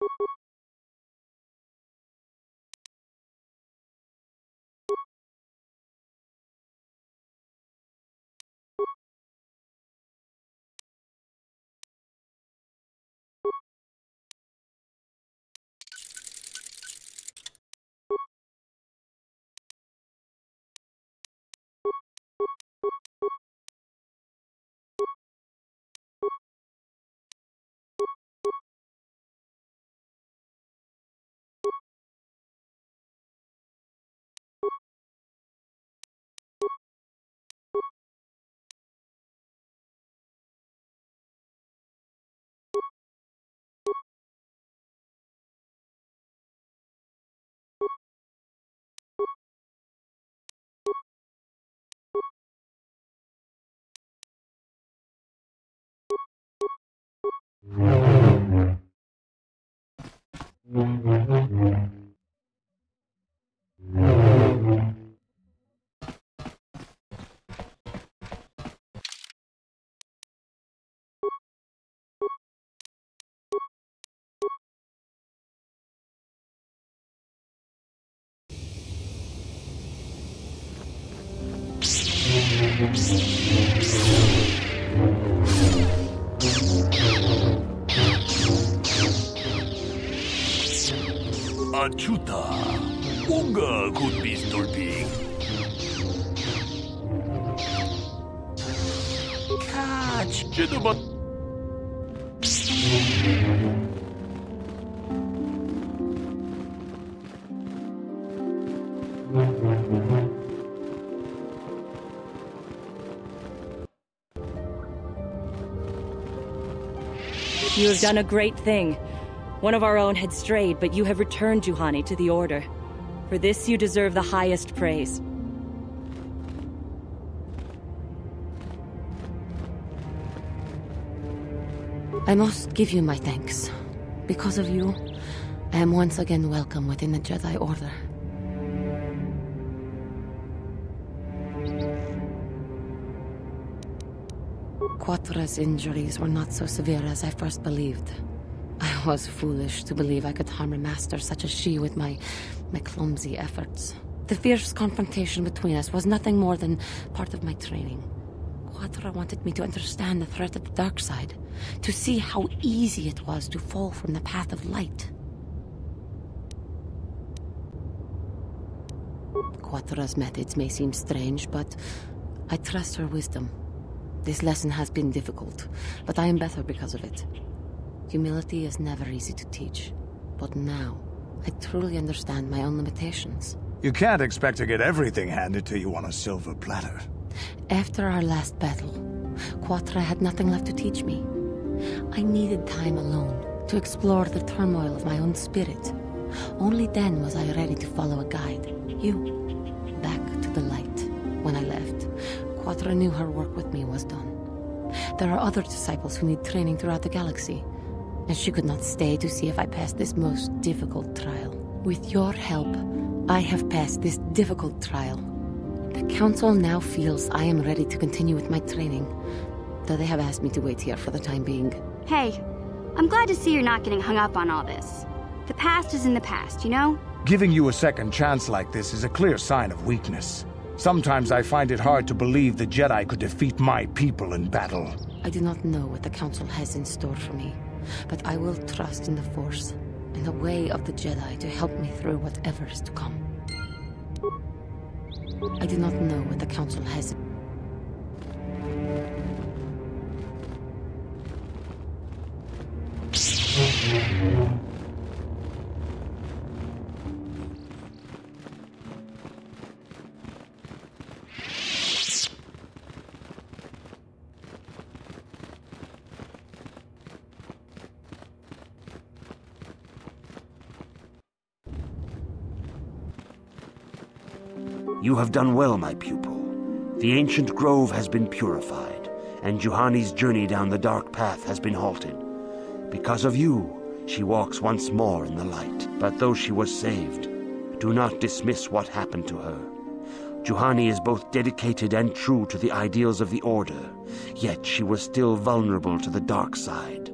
you Mm-hmm. Unga could be. Catch. You have done a great thing. One of our own had strayed, but you have returned Juhani to the Order. For this you deserve the highest praise. I must give you my thanks. Because of you, I am once again welcome within the Jedi Order. Quatra's injuries were not so severe as I first believed. Was foolish to believe I could harm a master such as she with my... my clumsy efforts. The fierce confrontation between us was nothing more than part of my training. Quatra wanted me to understand the threat of the dark side, to see how easy it was to fall from the path of light. Quatra's methods may seem strange, but I trust her wisdom. This lesson has been difficult, but I am better because of it. Humility is never easy to teach, but now I truly understand my own limitations. You can't expect to get everything handed to you on a silver platter. After our last battle, Quatra had nothing left to teach me. I needed time alone to explore the turmoil of my own spirit. Only then was I ready to follow a guide. You. Back to the light. When I left, Quatra knew her work with me was done. There are other disciples who need training throughout the galaxy, and she could not stay to see if I passed this most difficult trial. With your help, I have passed this difficult trial. The Council now feels I am ready to continue with my training, though they have asked me to wait here for the time being. Hey, I'm glad to see you're not getting hung up on all this. The past is in the past, you know? Giving you a second chance like this is a clear sign of weakness. Sometimes I find it hard to believe the Jedi could defeat my people in battle. I do not know what the Council has in store for me, but I will trust in the Force and the way of the Jedi to help me through whatever is to come. I do not know what the Council has. You have done well, my pupil. The ancient grove has been purified, and Juhani's journey down the dark path has been halted. Because of you, she walks once more in the light. But though she was saved, do not dismiss what happened to her. Juhani is both dedicated and true to the ideals of the Order, yet she was still vulnerable to the dark side,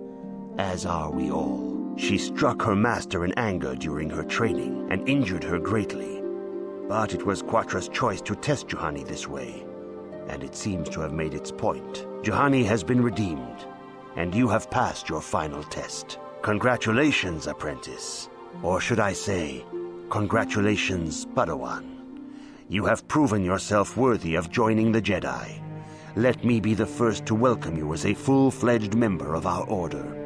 as are we all. She struck her master in anger during her training and injured her greatly. But it was Quatra's choice to test Juhani this way, and it seems to have made its point. Juhani has been redeemed, and you have passed your final test. Congratulations, apprentice. Or should I say, congratulations, Padawan. You have proven yourself worthy of joining the Jedi. Let me be the first to welcome you as a full-fledged member of our order.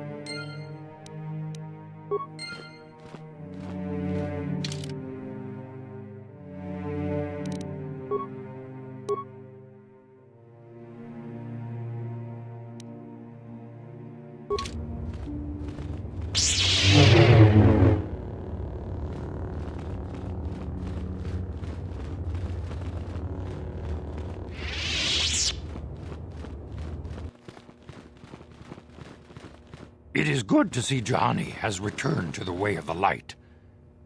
To see Juhani has returned to the way of the light.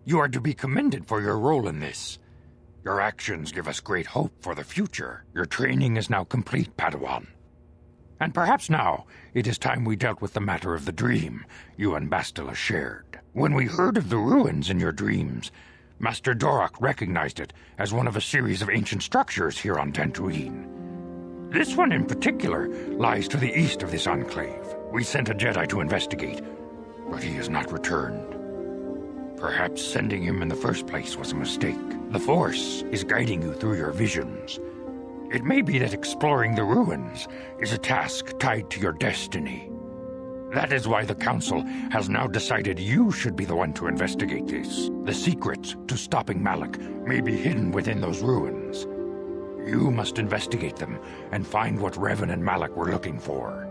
You are to be commended for your role in this. Your actions give us great hope for the future. Your training is now complete, Padawan. And perhaps now it is time we dealt with the matter of the dream you and Bastila shared. When we heard of the ruins in your dreams, Master Dorak recognized it as one of a series of ancient structures here on Dantooine. This one in particular lies to the east of this enclave. We sent a Jedi to investigate, but he has not returned. Perhaps sending him in the first place was a mistake. The Force is guiding you through your visions. It may be that exploring the ruins is a task tied to your destiny. That is why the Council has now decided you should be the one to investigate this. The secrets to stopping Malak may be hidden within those ruins. You must investigate them and find what Revan and Malak were looking for.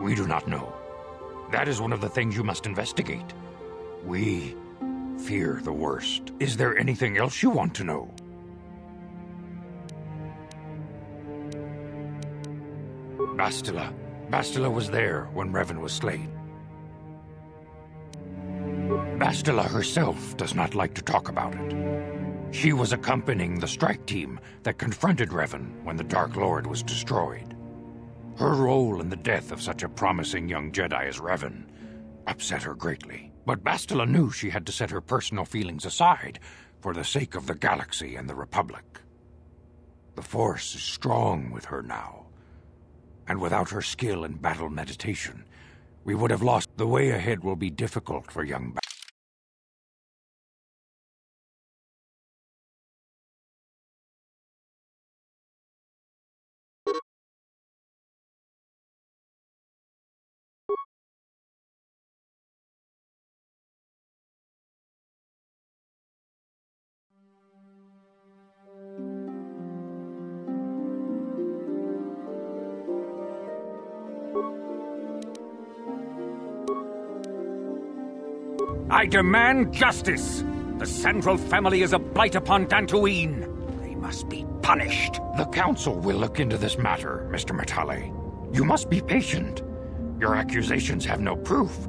We do not know. That is one of the things you must investigate. We fear the worst. Is there anything else you want to know? Bastila. Bastila was there when Revan was slain. Bastila herself does not like to talk about it. She was accompanying the strike team that confronted Revan when the Dark Lord was destroyed. Her role in the death of such a promising young Jedi as Revan upset her greatly. But Bastila knew she had to set her personal feelings aside for the sake of the galaxy and the Republic. The Force is strong with her now. And without her skill in battle meditation, we would have lost. The way ahead will be difficult for young ba I demand justice! The Sandral family is a blight upon Dantooine. They must be punished. The Council will look into this matter, Mr. Matale. You must be patient. Your accusations have no proof,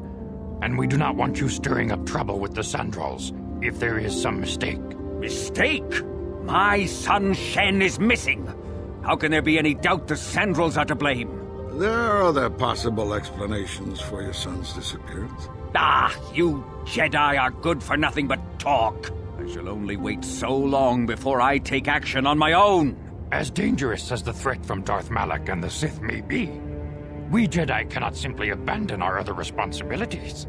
and we do not want you stirring up trouble with the Sandrals if there is some mistake. Mistake? My son Shen is missing. How can there be any doubt the Sandrals are to blame? There are other possible explanations for your son's disappearance. Ah, you Jedi are good for nothing but talk. I shall only wait so long before I take action on my own. As dangerous as the threat from Darth Malak and the Sith may be, we Jedi cannot simply abandon our other responsibilities.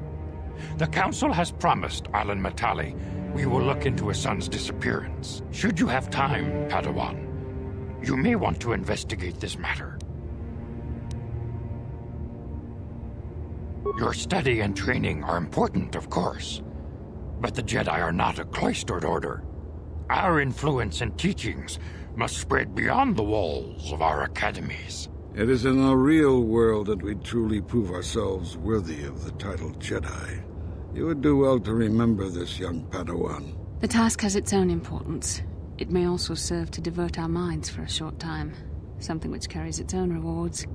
The Council has promised Ahlan Matale we will look into his son's disappearance. Should you have time, Padawan, you may want to investigate this matter. Your study and training are important, of course. But the Jedi are not a cloistered order. Our influence and teachings must spread beyond the walls of our academies. It is in the real world that we truly prove ourselves worthy of the title Jedi. You would do well to remember this, young Padawan. The task has its own importance. It may also serve to divert our minds for a short time. Something which carries its own rewards.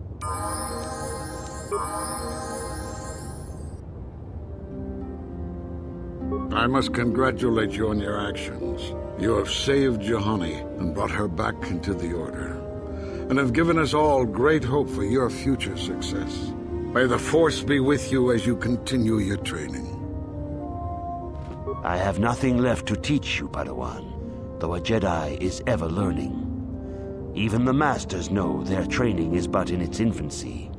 I must congratulate you on your actions. You have saved Juhani and brought her back into the Order, and have given us all great hope for your future success. May the Force be with you as you continue your training. I have nothing left to teach you, Padawan, though a Jedi is ever learning. Even the Masters know their training is but in its infancy.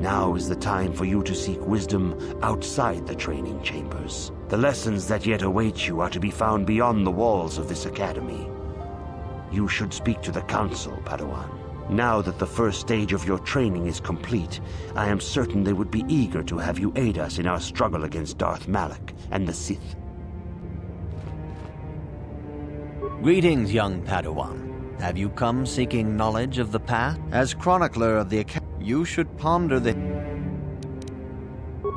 Now is the time for you to seek wisdom outside the training chambers. The lessons that yet await you are to be found beyond the walls of this academy. You should speak to the Council, Padawan. Now that the first stage of your training is complete, I am certain they would be eager to have you aid us in our struggle against Darth Malak and the Sith. Greetings, young Padawan. Have you come seeking knowledge of the path? As chronicler of the Academy, you should ponder the...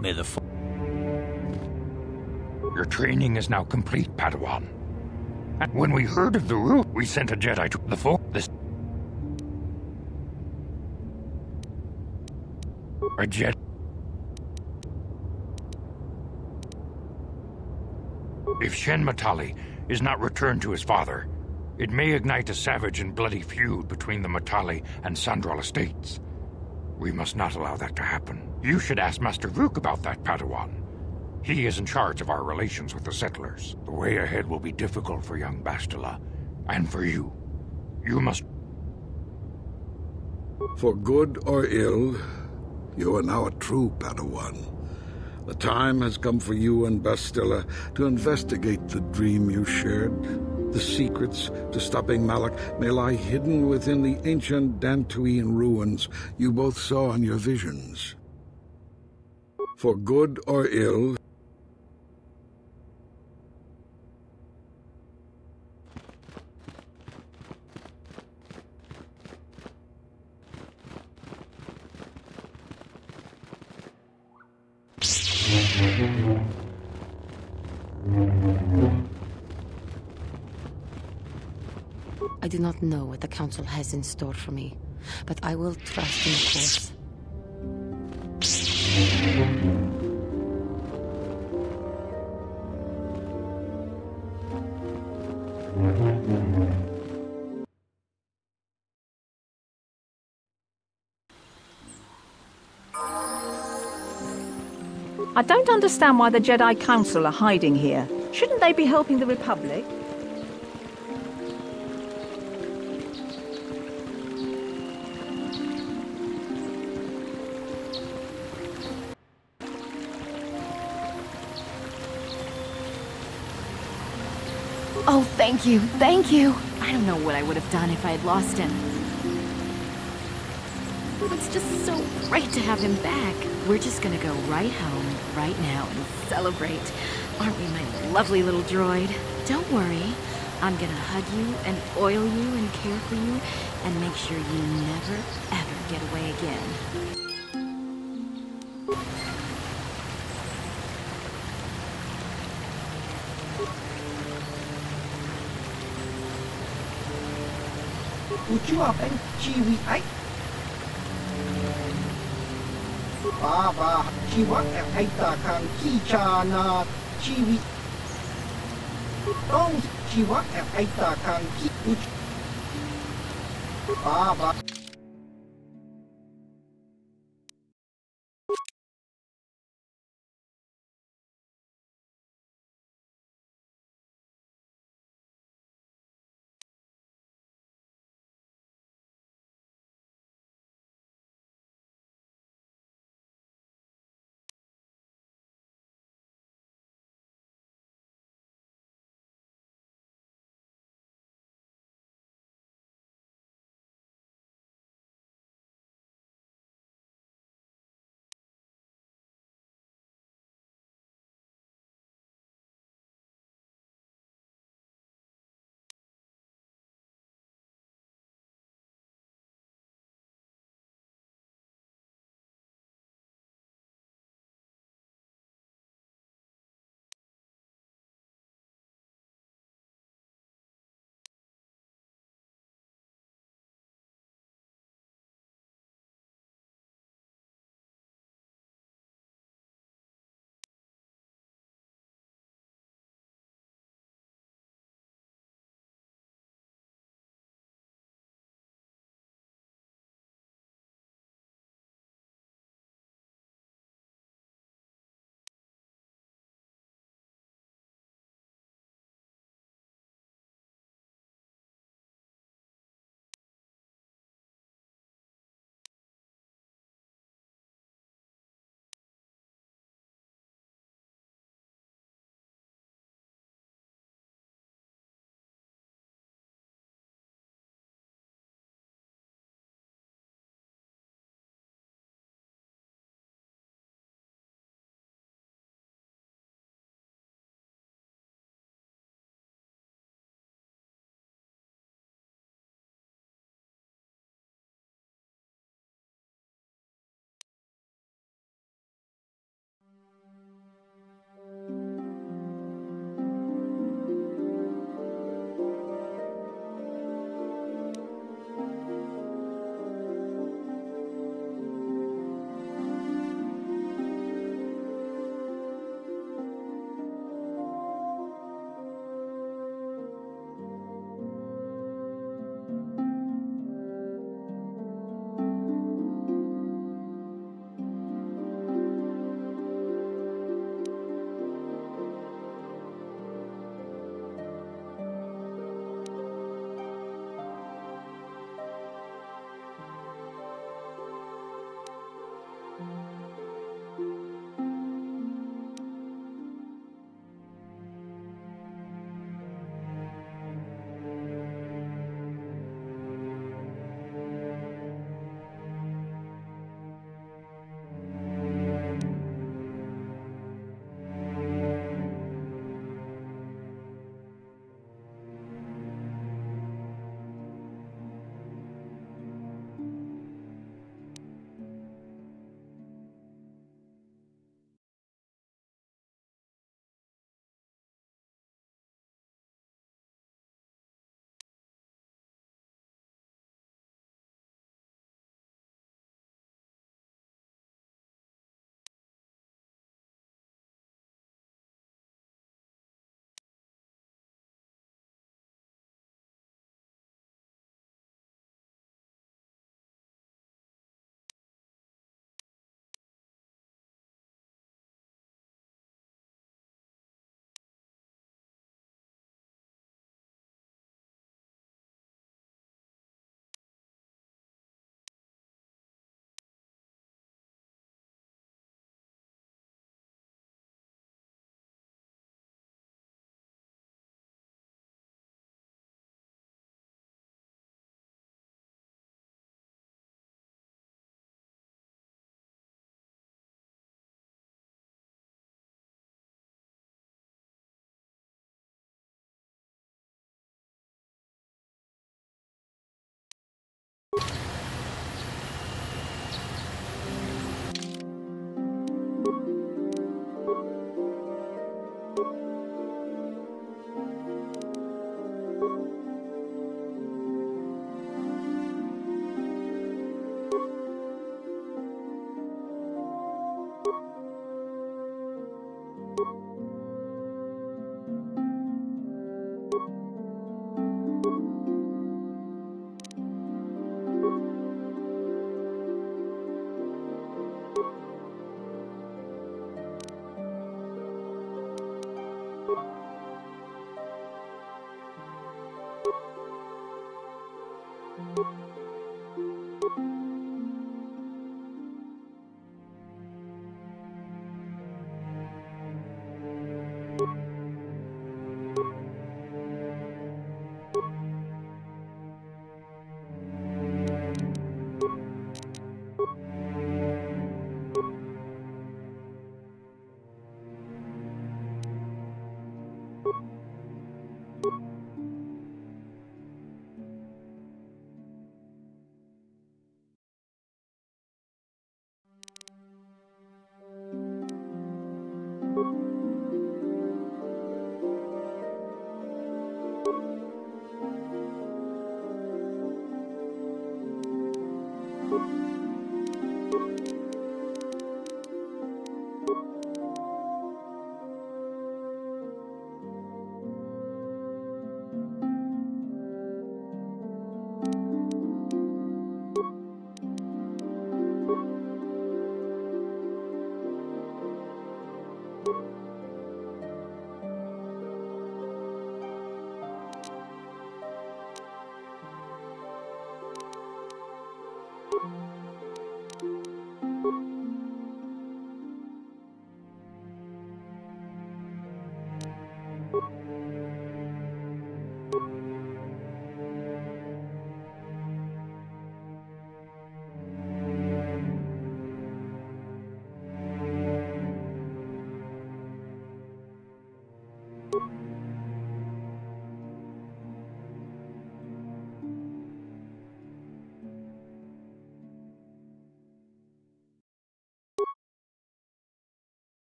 May the... Your training is now complete, Padawan. And when we heard of the route, we sent a Jedi to the Force. This... A jet. If Shen Matale is not returned to his father, it may ignite a savage and bloody feud between the Matale and Sandral estates. We must not allow that to happen. You should ask Master Vrook about that, Padawan. He is in charge of our relations with the settlers. The way ahead will be difficult for young Bastila, and for you. You must... For good or ill, you are now a true Padawan. The time has come for you and Bastila to investigate the dream you shared. The secrets to stopping Malak may lie hidden within the ancient Dantooine ruins you both saw in your visions. For good or ill, I do not know what the Council has in store for me, but I will trust in the course. I don't understand why the Jedi Council are hiding here. Shouldn't they be helping the Republic? Oh, thank you, thank you. I don't know what I would have done if I had lost him. It's just so great to have him back. We're just gonna go right home, right now, and celebrate. Aren't we, my lovely little droid? Don't worry. I'm gonna hug you and oil you and care for you and make sure you never, ever get away again. Ủa chú hợp anh chi vị ách Bà bà chi vắc em thay tà khang chi cha na chi vị Đông chi vắc em thay tà khang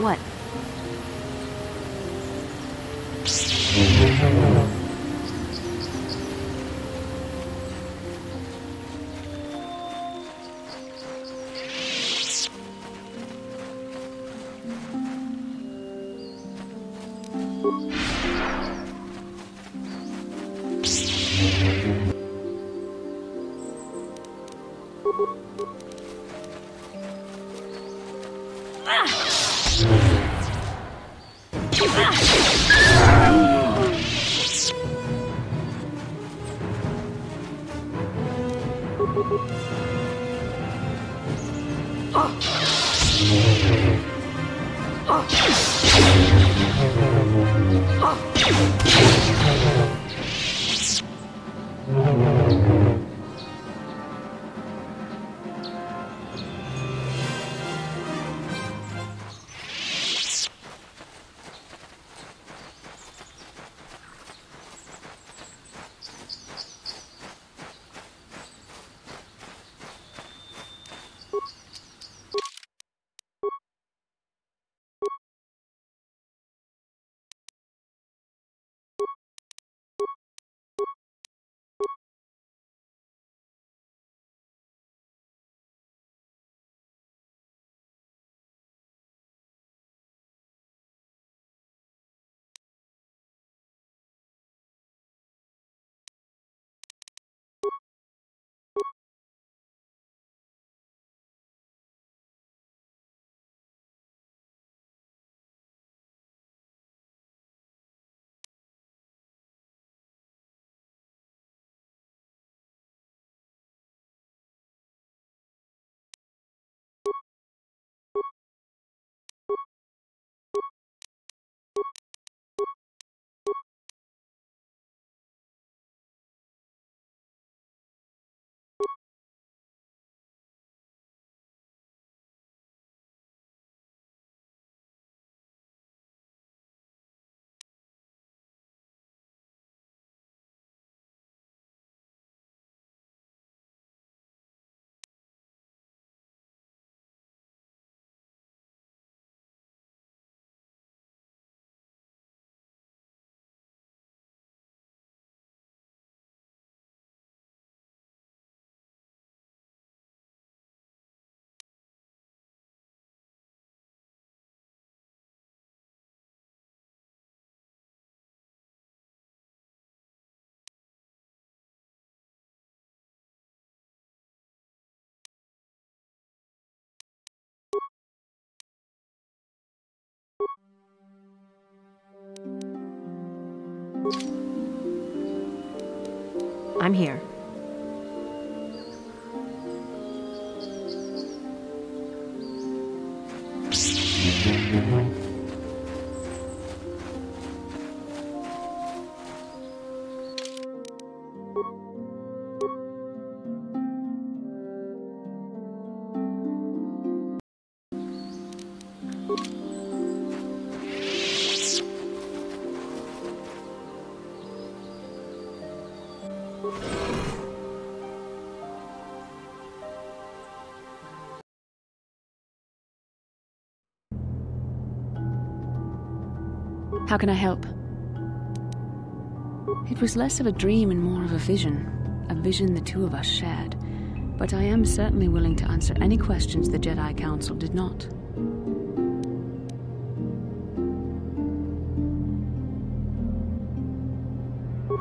What? I'm here. How can I help? It was less of a dream and more of a vision. A vision the two of us shared. But I am certainly willing to answer any questions the Jedi Council did not.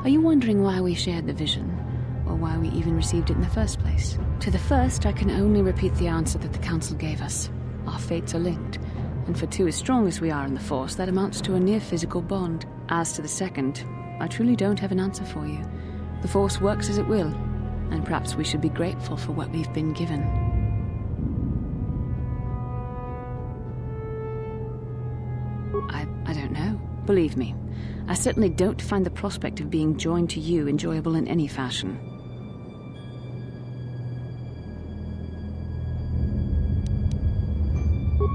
Are you wondering why we shared the vision? Or why we even received it in the first place? To the first, I can only repeat the answer that the Council gave us. Our fates are linked. And for two as strong as we are in the Force, that amounts to a near physical bond. As to the second, I truly don't have an answer for you. The Force works as it will, and perhaps we should be grateful for what we've been given. I, I don't know. Believe me, I certainly don't find the prospect of being joined to you enjoyable in any fashion.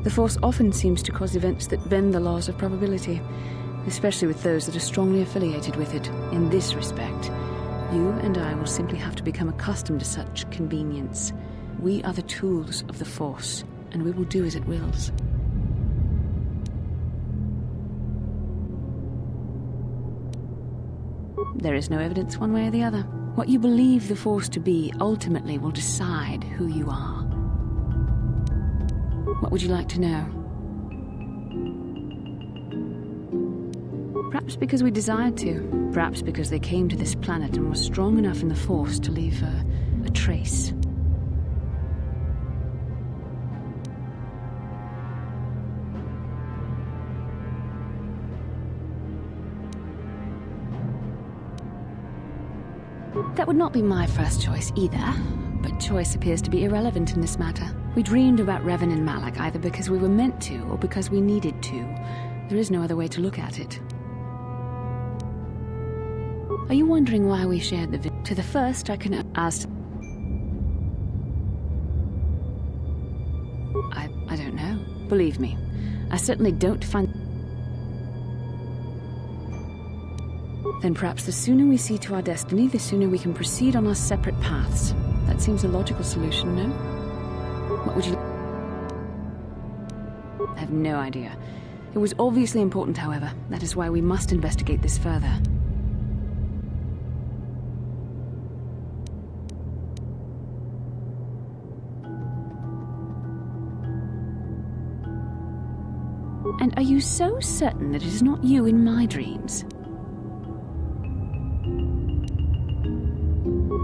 The Force often seems to cause events that bend the laws of probability, especially with those that are strongly affiliated with it. In this respect, you and I will simply have to become accustomed to such convenience. We are the tools of the Force, and we will do as it wills. There is no evidence one way or the other. What you believe the Force to be ultimately will decide who you are. What would you like to know? Perhaps because we desired to. Perhaps because they came to this planet and were strong enough in the Force to leave a, a trace. That would not be my first choice either, choice appears to be irrelevant in this matter. We dreamed about Revan and Malak either because we were meant to or because we needed to. There is no other way to look at it. Are you wondering why we shared the vi- To the first, I can ask. I, I don't know. Believe me, I certainly don't find. Then perhaps the sooner we see to our destiny, the sooner we can proceed on our separate paths. That seems a logical solution, no? What would you. I have no idea. It was obviously important, however. That is why we must investigate this further. And are you so certain that it is not you in my dreams?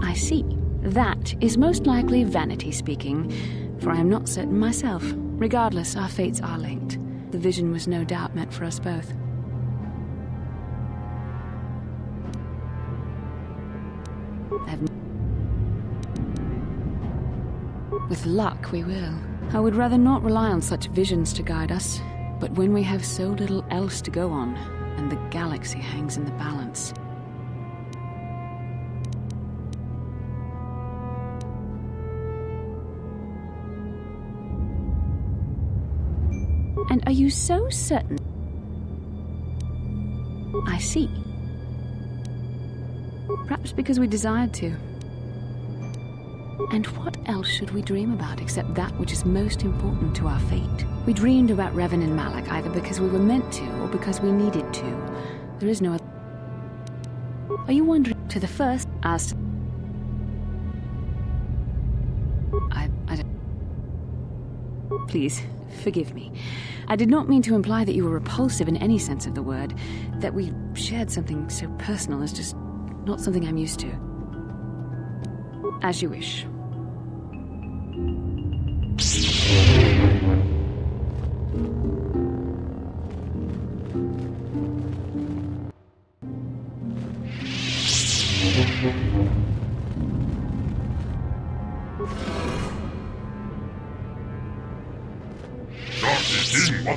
I see. That is most likely vanity speaking, for I am not certain myself. Regardless, our fates are linked. The vision was no doubt meant for us both. With luck, we will. I would rather not rely on such visions to guide us, but when we have so little else to go on, and the galaxy hangs in the balance. Are you so certain? I see. Perhaps because we desired to. And what else should we dream about except that which is most important to our fate? We dreamed about Revan and Malak either because we were meant to or because we needed to. There is no other. Are you wondering to the first asked? I, I don't. Please, forgive me. I did not mean to imply that you were repulsive in any sense of the word. That we shared something so personal is just not something I'm used to. As you wish.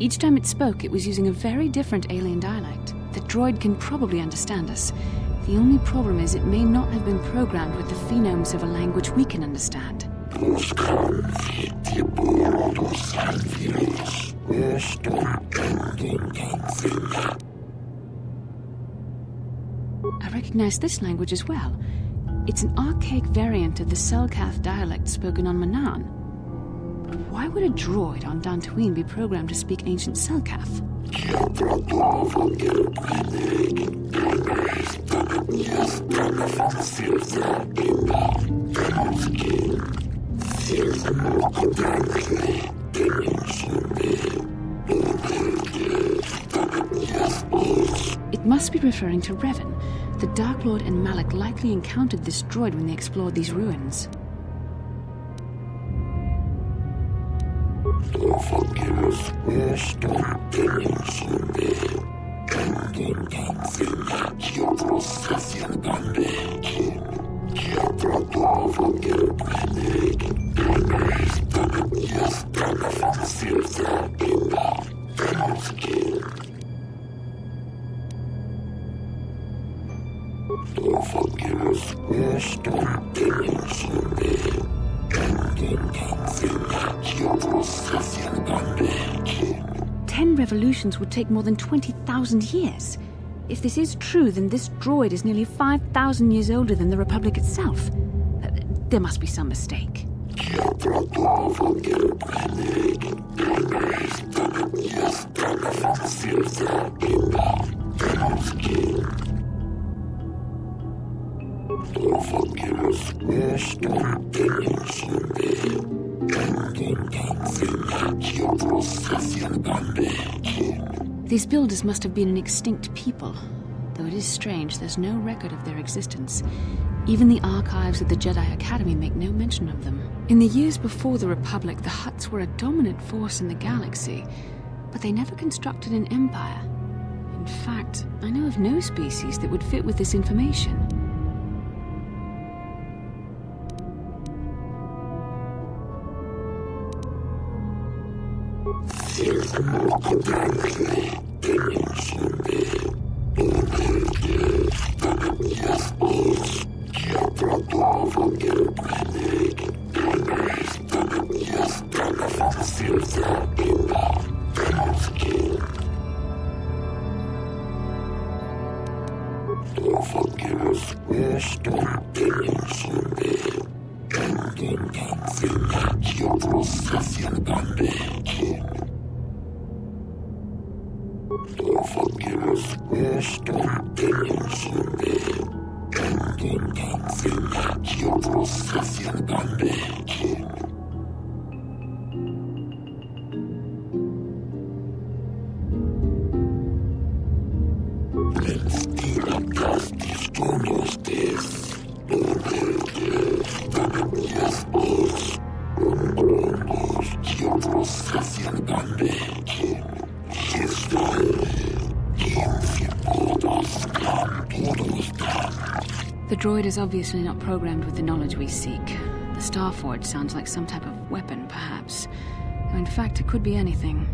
Each time it spoke, it was using a very different alien dialect. The droid can probably understand us. The only problem is it may not have been programmed with the phonemes of a language we can understand. I recognize this language as well. It's an archaic variant of the Selkath dialect spoken on Manaan. Why would a droid on Dantooine be programmed to speak ancient Selkath? It must be referring to Revan. The Dark Lord and Malak likely encountered this droid when they explored these ruins. forgive all storytellings you made, and don't think the Session Bandage. Diablo and I stand yes, Donovan Silver in the Thanos game. Don't forgive us all storytellings you made. Ten revolutions would take more than 20,000 years. If this is true, then this droid is nearly 5,000 years older than the Republic itself. Uh, There must be some mistake. These builders must have been an extinct people. Though it is strange, there's no record of their existence. Even the archives of the Jedi Academy make no mention of them. In the years before the Republic, the Hutts were a dominant force in the galaxy, but they never constructed an empire. In fact, I know of no species that would fit with this information. Droid is Deveríamos construir pela janela enquanto venha de outra sociedade. Obviously not programmed with the knowledge we seek. The Starforge sounds like some type of weapon, perhaps. In fact, it could be anything.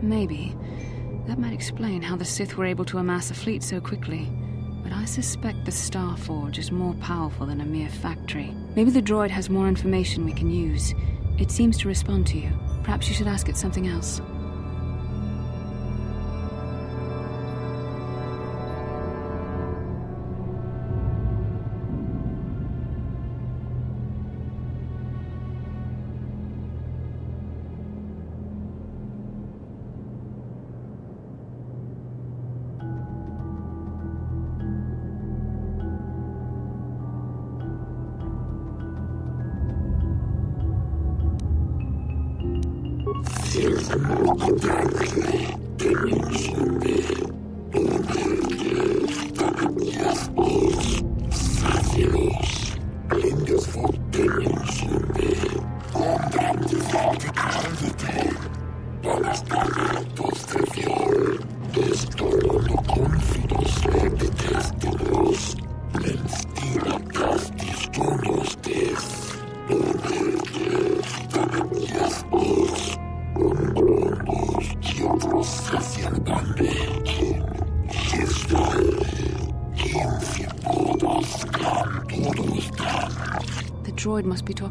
Maybe. That might explain how the Sith were able to amass a fleet so quickly. But I suspect the Starforge is more powerful than a mere factory. Maybe the droid has more information we can use. It seems to respond to you. Perhaps you should ask it something else.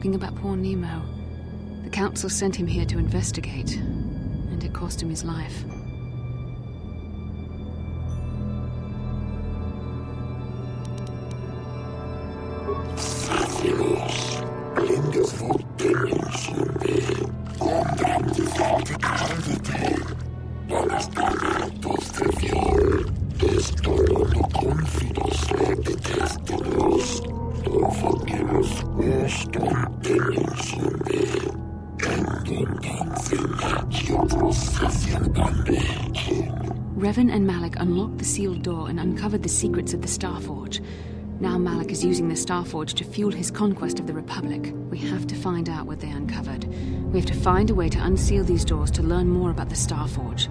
Talking about poor Nemo. The Council sent him here to investigate, and it cost him his life. Revan and Malak unlocked the sealed door and uncovered the secrets of the Starforge. Now Malak is using the Starforge to fuel his conquest of the Republic. We have to find out what they uncovered. We have to find a way to unseal these doors to learn more about the Starforge.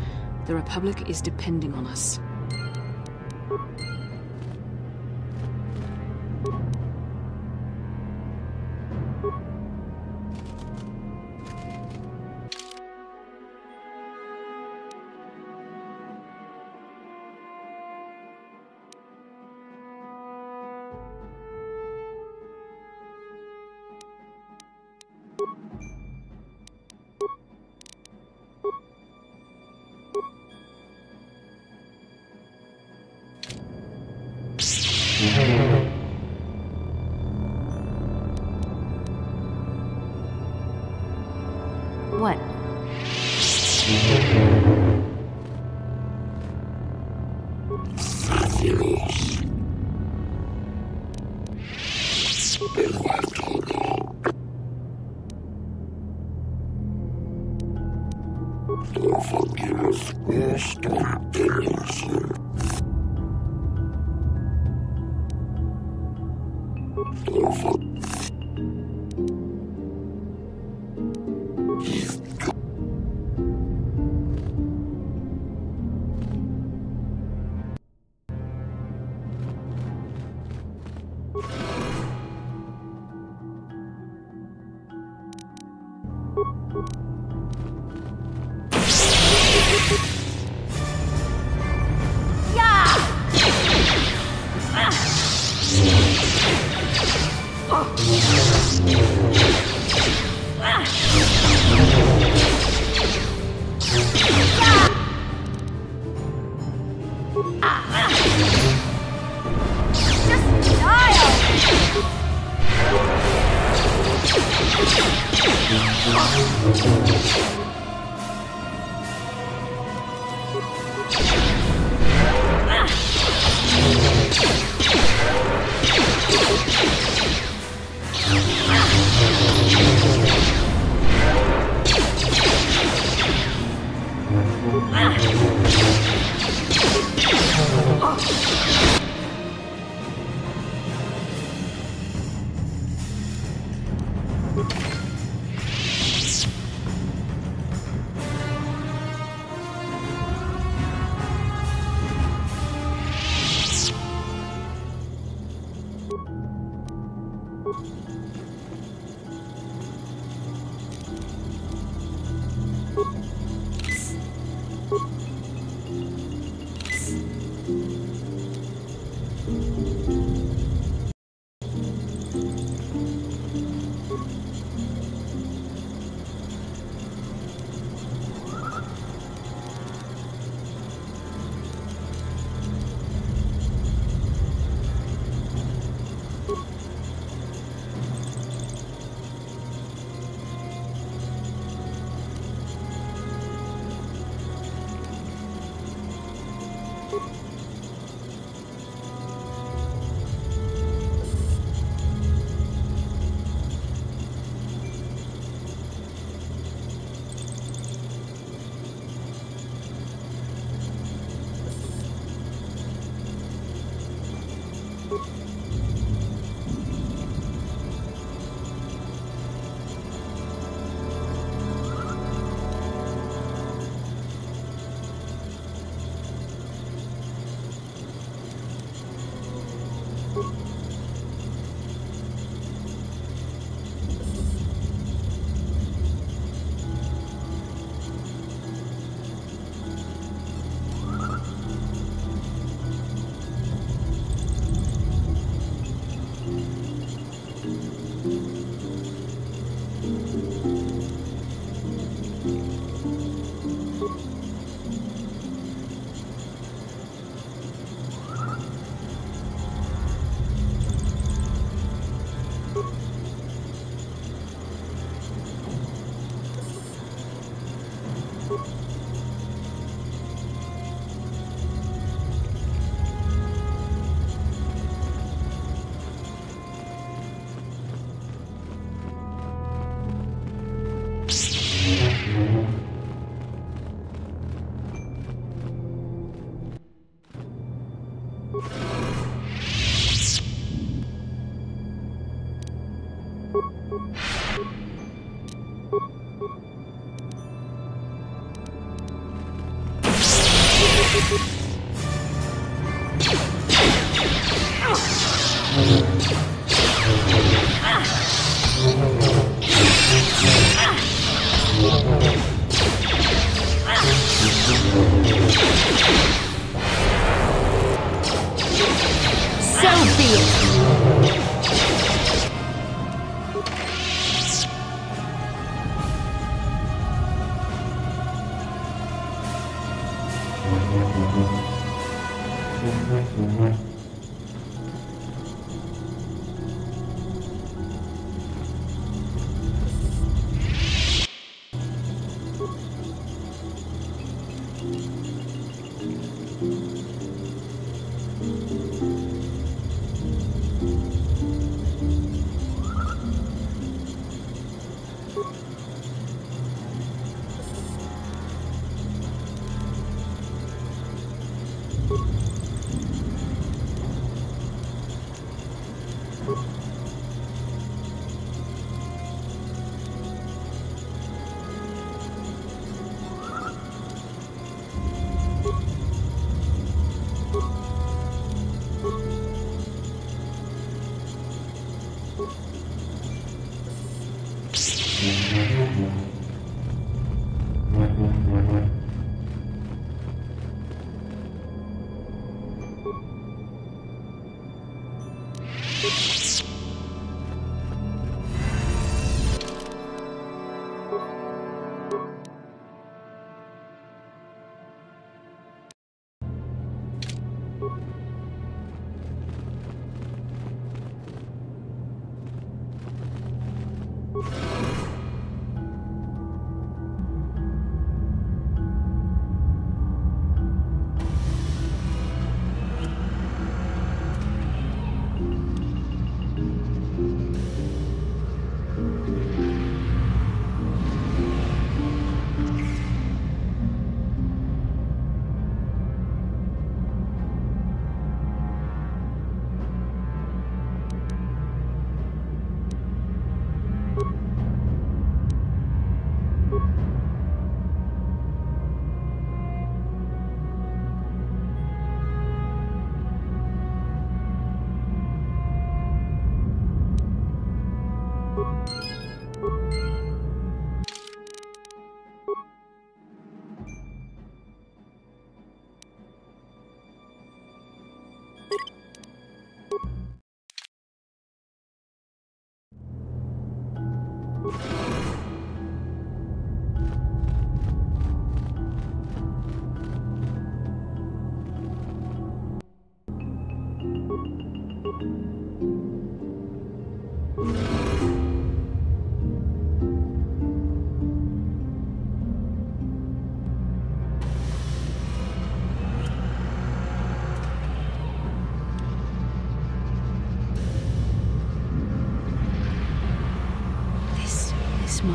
The Republic is depending on us.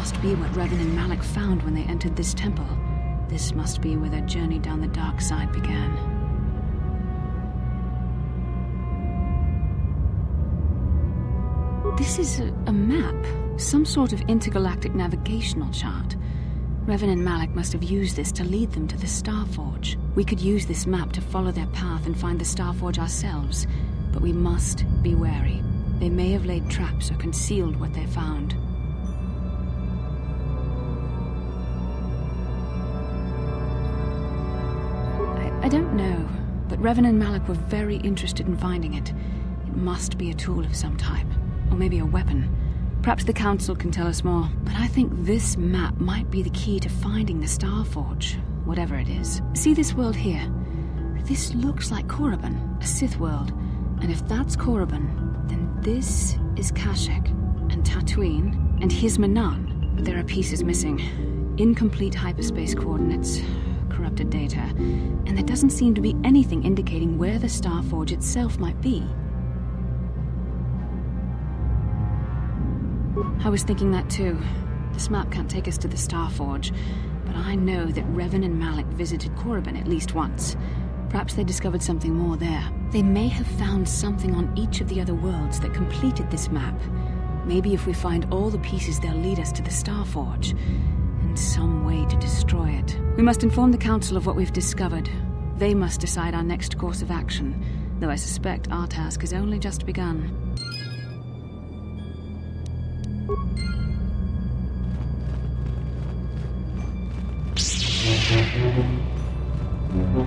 Must be what Revan and Malak found when they entered this temple. This must be where their journey down the dark side began. This is a, a map, some sort of intergalactic navigational chart. Revan and Malak must have used this to lead them to the Starforge. We could use this map to follow their path and find the Starforge ourselves, but we must be wary. They may have laid traps or concealed what they found. I, don't know, but Revan and Malak were very interested in finding it. It must be a tool of some type, or maybe a weapon. Perhaps the Council can tell us more, but I think this map might be the key to finding the Starforge, whatever it is. See this world here? This looks like Korriban, a Sith world. And if that's Korriban, then this is Kashyyyk, and Tatooine, and here's Manaan. But there are pieces missing. Incomplete hyperspace coordinates, corrupted data, and there doesn't seem to be anything indicating where the Star Forge itself might be. I was thinking that too. This map can't take us to the Star Forge, but I know that Revan and Malak visited Korriban at least once. Perhaps they discovered something more there. They may have found something on each of the other worlds that completed this map. Maybe if we find all the pieces, they'll lead us to the Starforge. Some way to destroy it. We must inform the Council of what we've discovered. They must decide our next course of action, though I suspect our task has only just begun.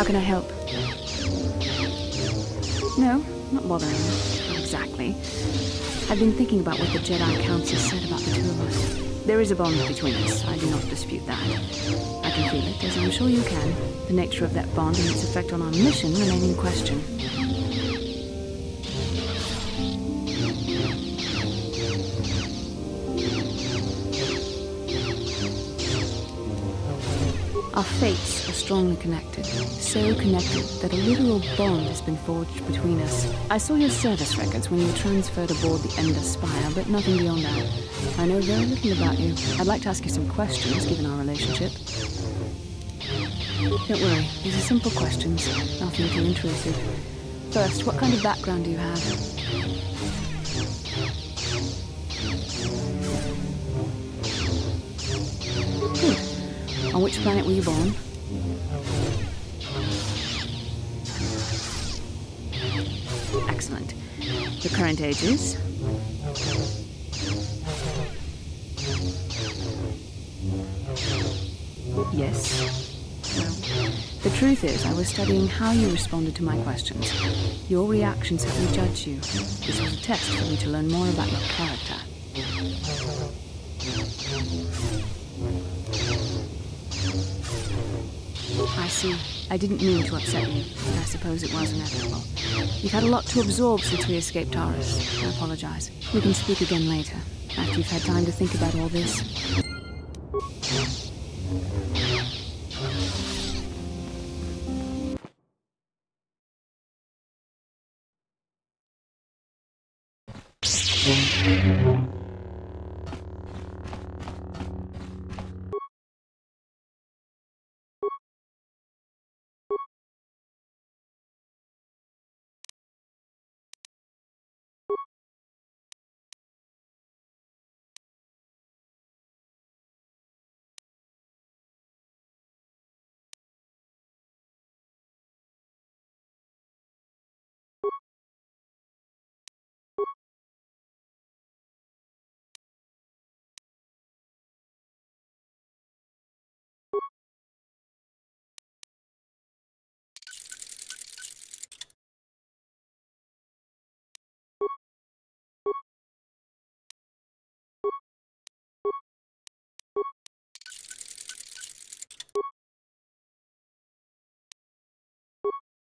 How can I help? Thinking about what the Jedi Council said about the two of us. There is a bond between us. I do not dispute that. I can feel it, as I'm sure you can. The nature of that bond and its effect on our mission remain in question. Strongly connected, so connected that a literal bond has been forged between us. I saw your service records when you were transferred aboard the Ender Spire, but nothing beyond that. I know very little about you. I'd like to ask you some questions, given our relationship. Don't worry, these are simple questions, nothing too intrusive. First, what kind of background do you have? Good. On which planet were you born? Your current age is? Yes. The truth is, I was studying how you responded to my questions. Your reactions helped me judge you. This was a test for me to learn more about your character. I see. I didn't mean to upset you, but I suppose it was inevitable. You've had a lot to absorb since we escaped Taris. I apologize. We can speak again later, after you've had time to think about all this. Achuta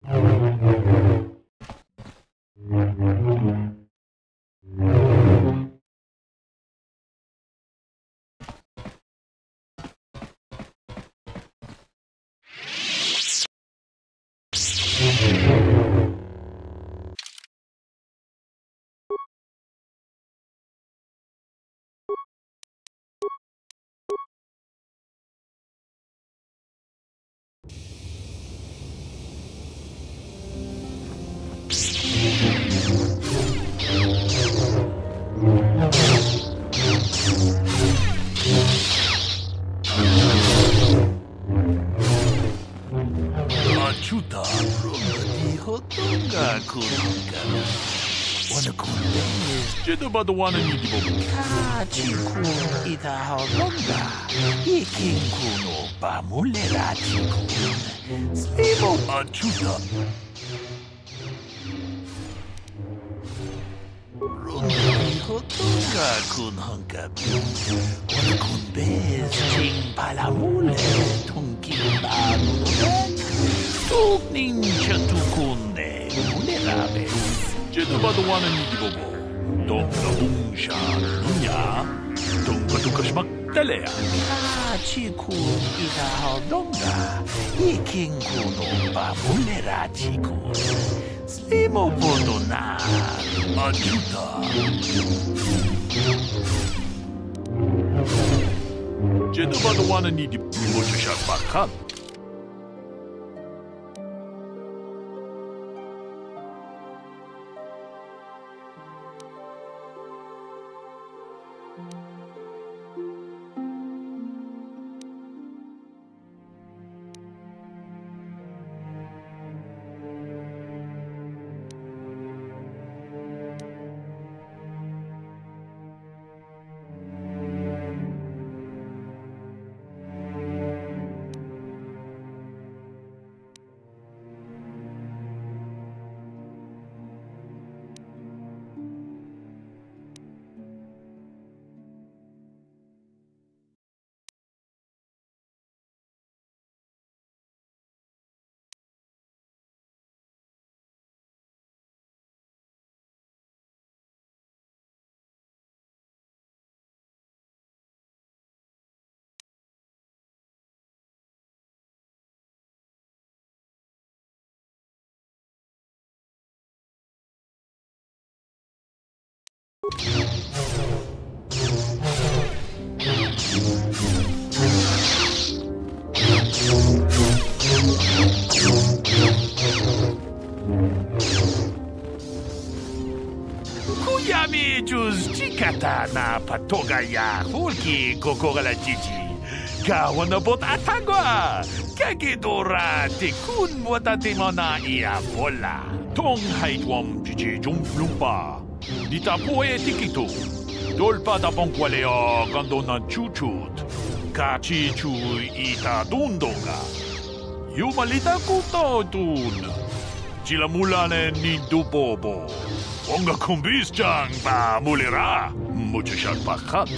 kunka. Wana kunde jedo badawana ni di bobo. Kachikun ita hodonga. Ikin kuno bamulera chikun. Slimo achuta. Rundi hotonga kun honkapi. Wana kun bez ting palamule. Tunkin bamule. Tuk ninja tukunde. Mulerabe. Jedo badawana ni di bobo. Dong na bungsha nunya. Dong Dunka dunsha dunya, dunka dunka shmak dalea. Hachi ku ida ho dunga, ikin ku dunba bulera chiku. Slimo bodo na, ajuta. Jedu badu wana ni di bulo chusha bakam. Chikata na patogaya hulki kokora jiji. Kawana bot atagwa. Kagidora te kun watate mana ia bola. Tong haitwam jiji jumplumpa. Dita poe tikito. Dolpa da bonkwalea gandona chuchut. Kachi chu ita dundonga. Yumalita kuto dun. Chilamulane ni dubobo. Onga kumbis jang ba mulera. Muchashat bakat.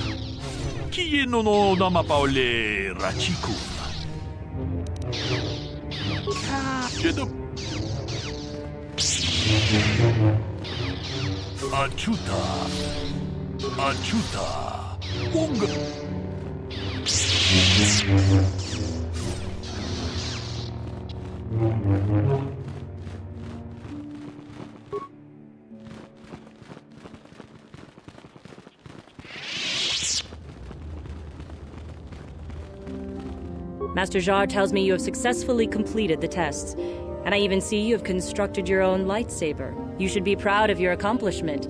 Kiye no no nama paole rachiku. Jedo. Achuta. Achuta. Onga. Master Zhar tells me you have successfully completed the tests. And I even see you have constructed your own lightsaber. You should be proud of your accomplishment.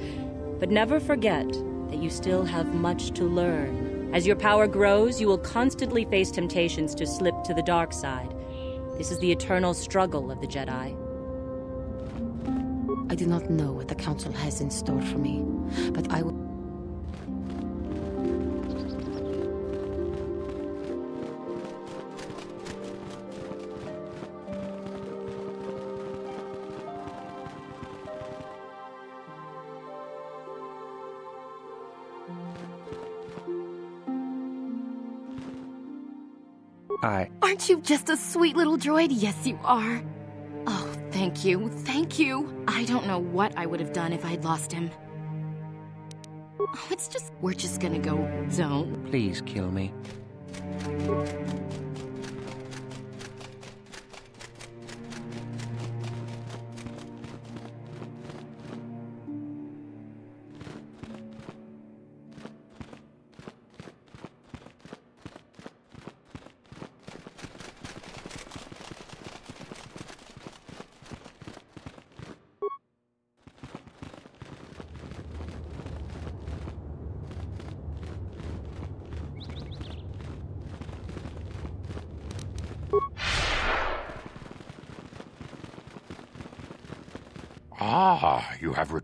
But never forget that you still have much to learn. As your power grows, you will constantly face temptations to slip to the dark side. This is the eternal struggle of the Jedi. I do not know what the Council has in store for me, but I will. I. Aren't you just a sweet little droid? Yes, you are. Oh, thank you. Thank you. I don't know what I would have done if I'd lost him. Oh, it's just. We're just gonna go. Don't. Please kill me.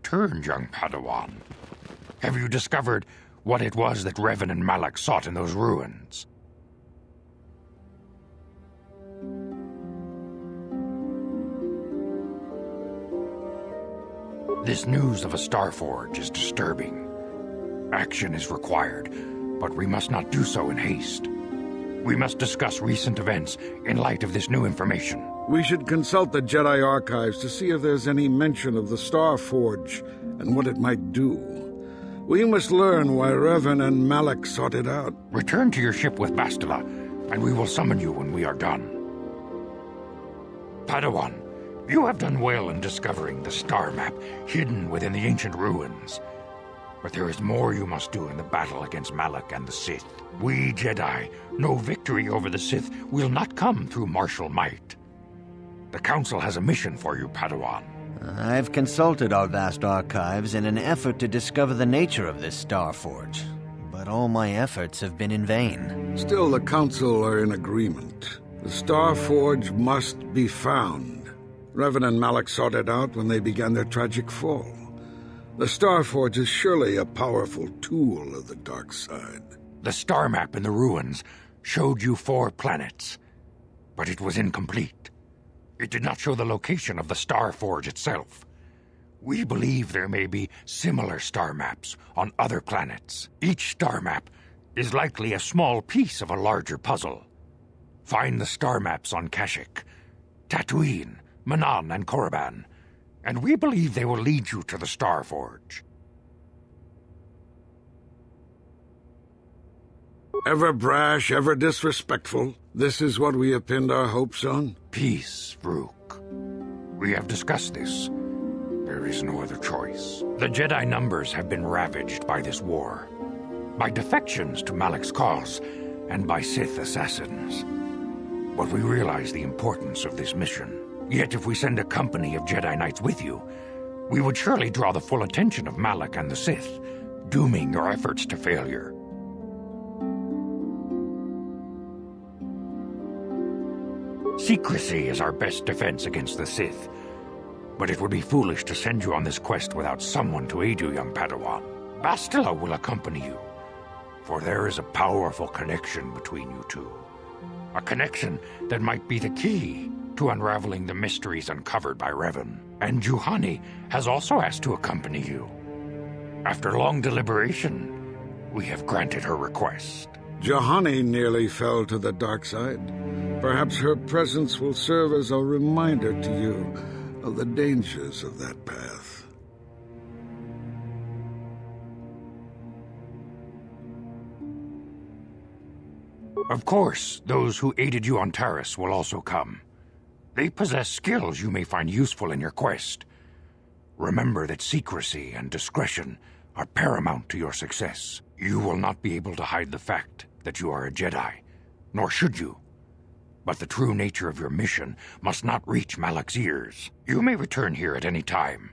Returned, young Padawan. Have you discovered what it was that Revan and Malak sought in those ruins? This news of a Star Forge is disturbing. Action is required, but we must not do so in haste. We must discuss recent events in light of this new information. We should consult the Jedi archives to see if there's any mention of the Star Forge and what it might do. We must learn why Revan and Malak sought it out. Return to your ship with Bastila, and we will summon you when we are done. Padawan, you have done well in discovering the star map hidden within the ancient ruins. But there is more you must do in the battle against Malak and the Sith. We Jedi know victory over the Sith will not come through martial might. The Council has a mission for you, Padawan. Uh, I've consulted our vast archives in an effort to discover the nature of this Star Forge, but all my efforts have been in vain. Still, the Council are in agreement. The Star Forge must be found. Revan and Malak sought it out when they began their tragic fall. The Star Forge is surely a powerful tool of the dark side. The star map in the ruins showed you four planets, but it was incomplete. It did not show the location of the Star Forge itself. We believe there may be similar star maps on other planets. Each star map is likely a small piece of a larger puzzle. Find the star maps on Kashyyyk, Tatooine, Manaan, and Korriban, and we believe they will lead you to the Star Forge. Ever brash, ever disrespectful. This is what we have pinned our hopes on? Peace, Vrook. We have discussed this. There is no other choice. The Jedi numbers have been ravaged by this war. By defections to Malak's cause, and by Sith assassins. But we realize the importance of this mission. Yet if we send a company of Jedi Knights with you, we would surely draw the full attention of Malak and the Sith, dooming your efforts to failure. Secrecy is our best defense against the Sith. But it would be foolish to send you on this quest without someone to aid you, young Padawan. Bastila will accompany you, for there is a powerful connection between you two. A connection that might be the key to unraveling the mysteries uncovered by Revan. And Juhani has also asked to accompany you. After long deliberation, we have granted her request. Juhani nearly fell to the dark side. Perhaps her presence will serve as a reminder to you of the dangers of that path. Of course, those who aided you on Taris will also come. They possess skills you may find useful in your quest. Remember that secrecy and discretion are paramount to your success. You will not be able to hide the fact that you are a Jedi, nor should you. But the true nature of your mission must not reach Malak's ears. You may return here at any time.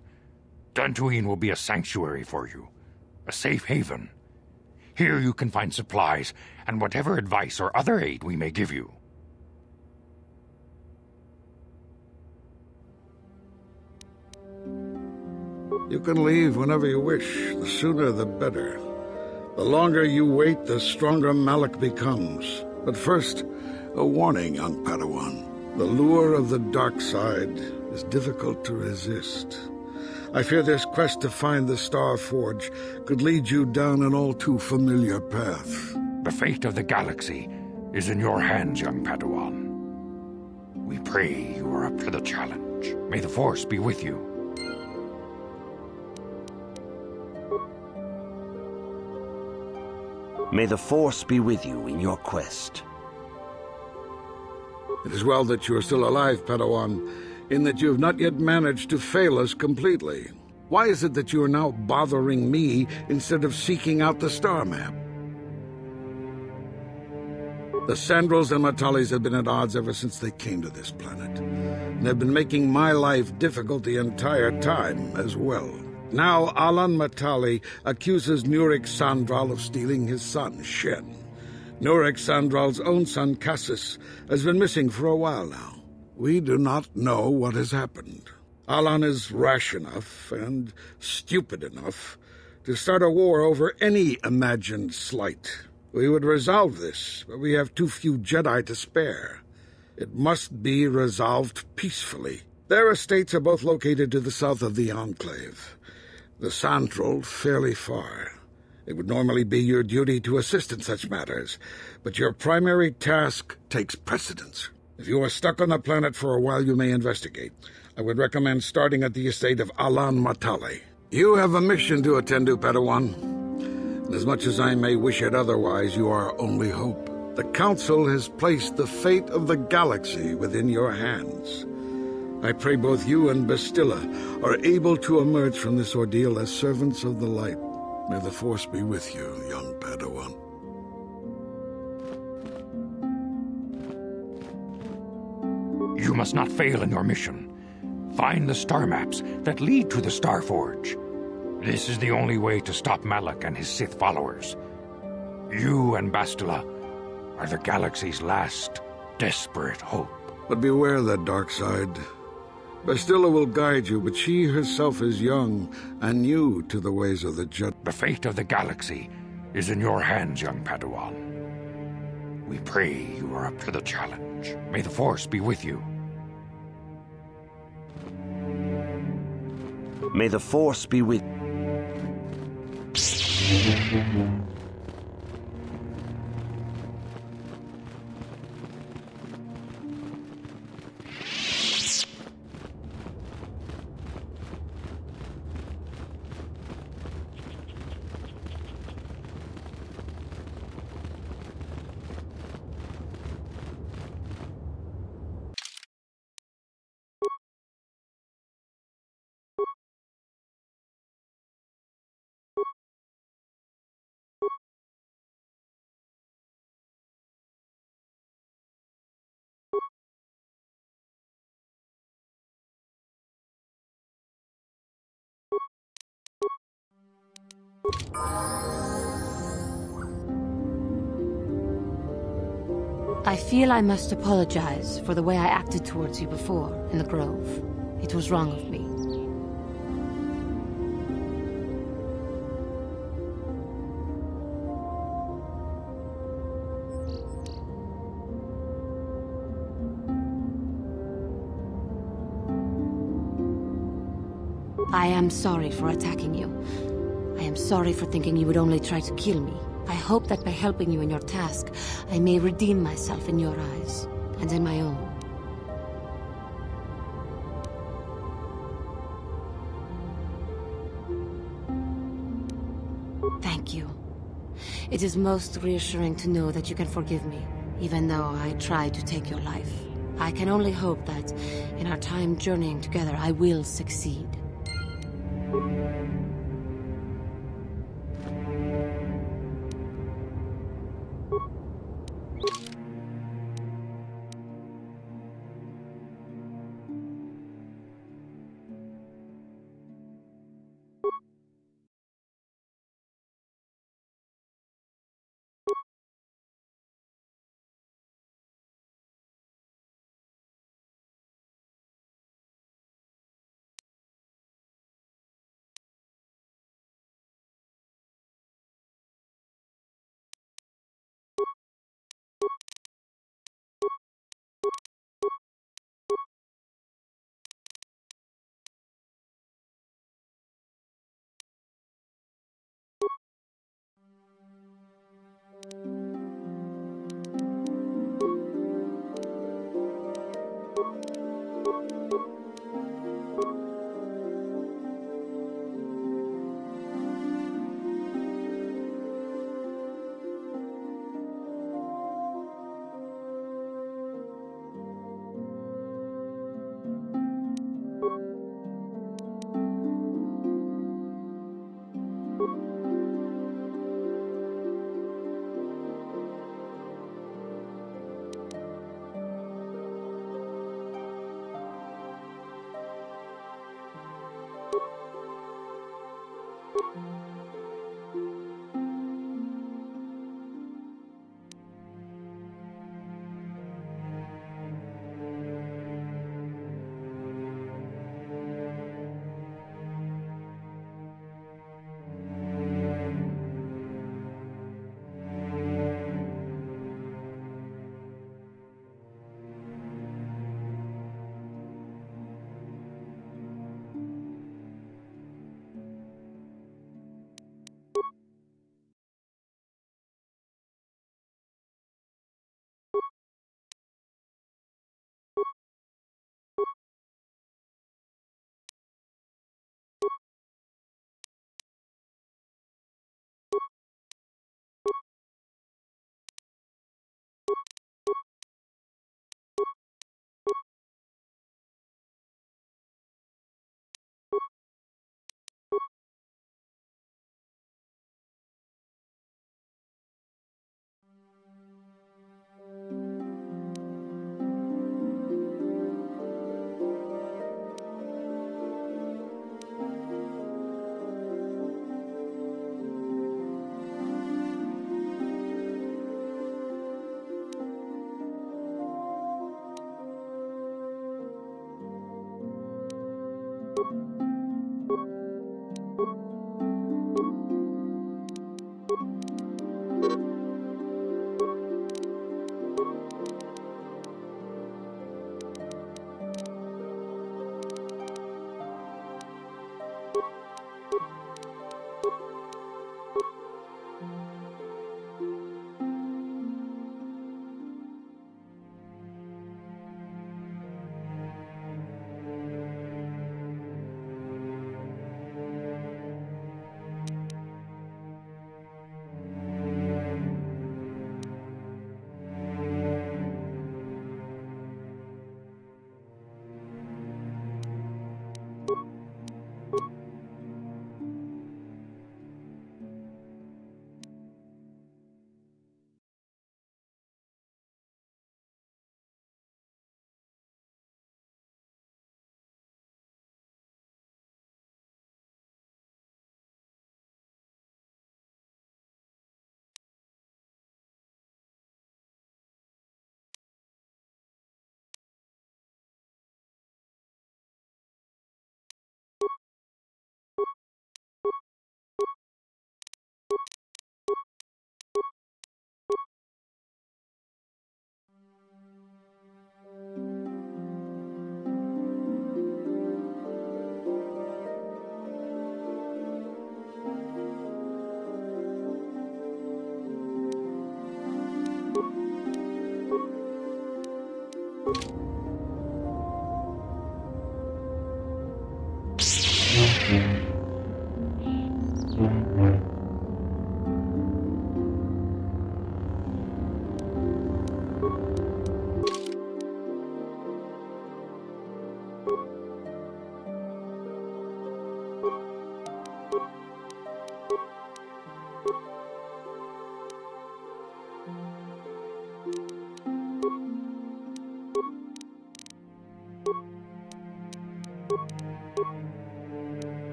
Dantooine will be a sanctuary for you, a safe haven. Here you can find supplies and whatever advice or other aid we may give you. You can leave whenever you wish. The sooner the better. The longer you wait, the stronger Malak becomes. But first, a warning, young Padawan. The lure of the dark side is difficult to resist. I fear this quest to find the Star Forge could lead you down an all too familiar path. The fate of the galaxy is in your hands, young Padawan. We pray you are up to the challenge. May the Force be with you. May the Force be with you in your quest. It is well that you are still alive, Padawan, in that you have not yet managed to fail us completely. Why is it that you are now bothering me instead of seeking out the star map? The Sandrals and Matales have been at odds ever since they came to this planet. And have been making my life difficult the entire time as well. Now Ahlan Matale accuses Nurik Sandral of stealing his son, Shen. Nurik Sandral's own son, Cassis, has been missing for a while now. We do not know what has happened. Ahlan is rash enough and stupid enough to start a war over any imagined slight. We would resolve this, but we have too few Jedi to spare. It must be resolved peacefully. Their estates are both located to the south of the Enclave. The Sandral fairly far. It would normally be your duty to assist in such matters, but your primary task takes precedence. If you are stuck on the planet for a while, you may investigate. I would recommend starting at the estate of Ahlan Matale. You have a mission to attend to, Padawan. And as much as I may wish it otherwise, you are our only hope. The Council has placed the fate of the galaxy within your hands. I pray both you and Bastila are able to emerge from this ordeal as servants of the light. May the Force be with you, young Padawan. You must not fail in your mission. Find the star maps that lead to the Star Forge. This is the only way to stop Malak and his Sith followers. You and Bastila are the galaxy's last desperate hope. But beware that dark side. Bastila will guide you, but she herself is young and new to the ways of the Jedi. The fate of the galaxy is in your hands, young Padawan. We pray you are up to the challenge. May the Force be with you. May the Force be with I feel I must apologize for the way I acted towards you before, in the Grove. It was wrong of me. I am sorry for attacking you. I am sorry for thinking you would only try to kill me. I hope that by helping you in your task, I may redeem myself in your eyes, and in my own. Thank you. It is most reassuring to know that you can forgive me, even though I tried to take your life. I can only hope that, in our time journeying together, I will succeed.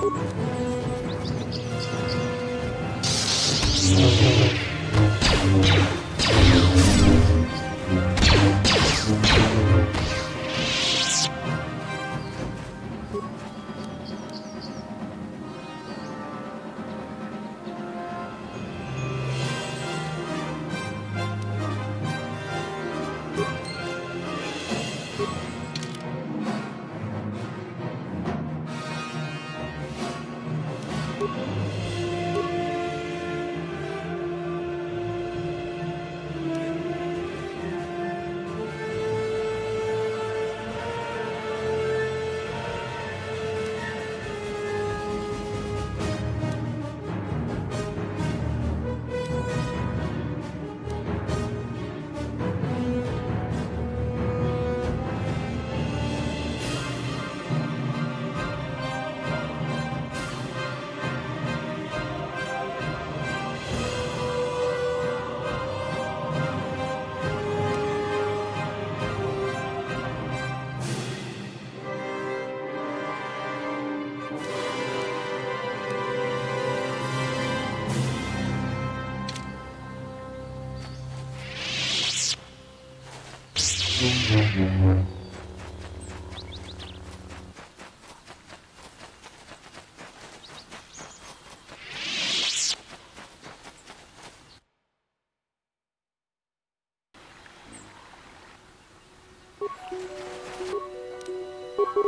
Thank you.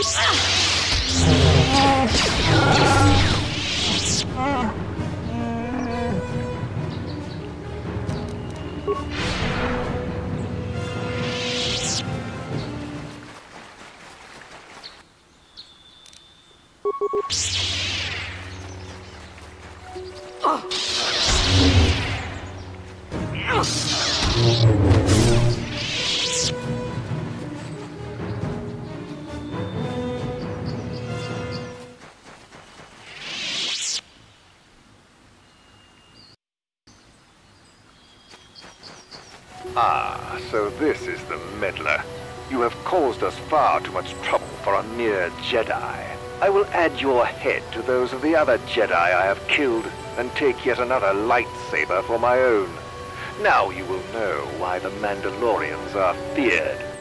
Ah, so this is the meddler. You have caused us far too much trouble for a mere Jedi. I will add your head to those of the other Jedi I have killed and take yet another lightsaber for my own. Now you will know why the Mandalorians are feared.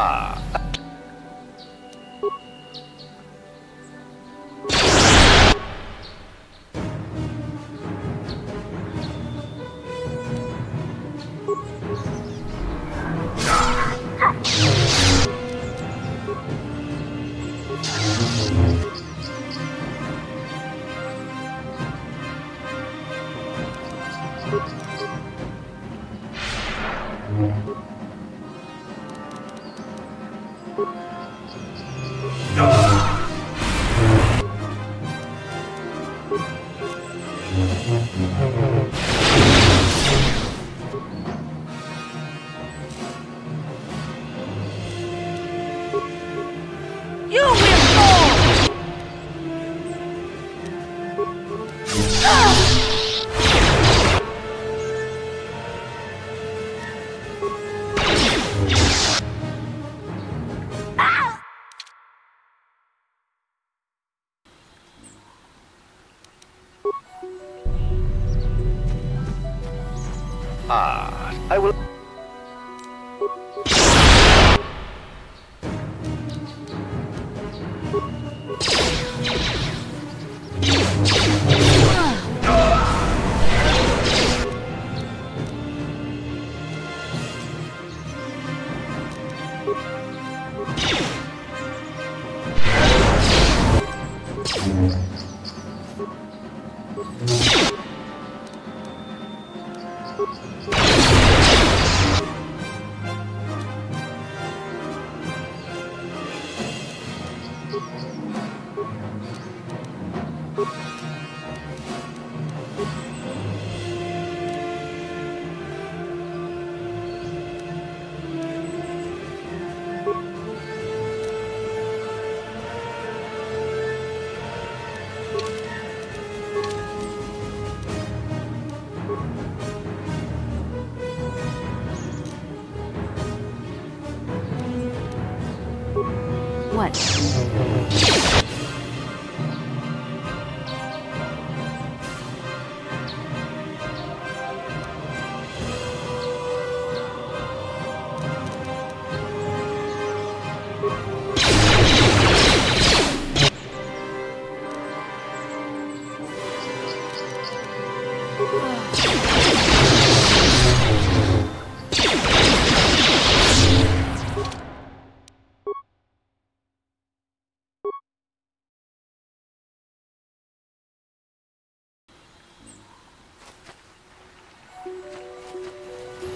Ah.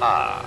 Ah,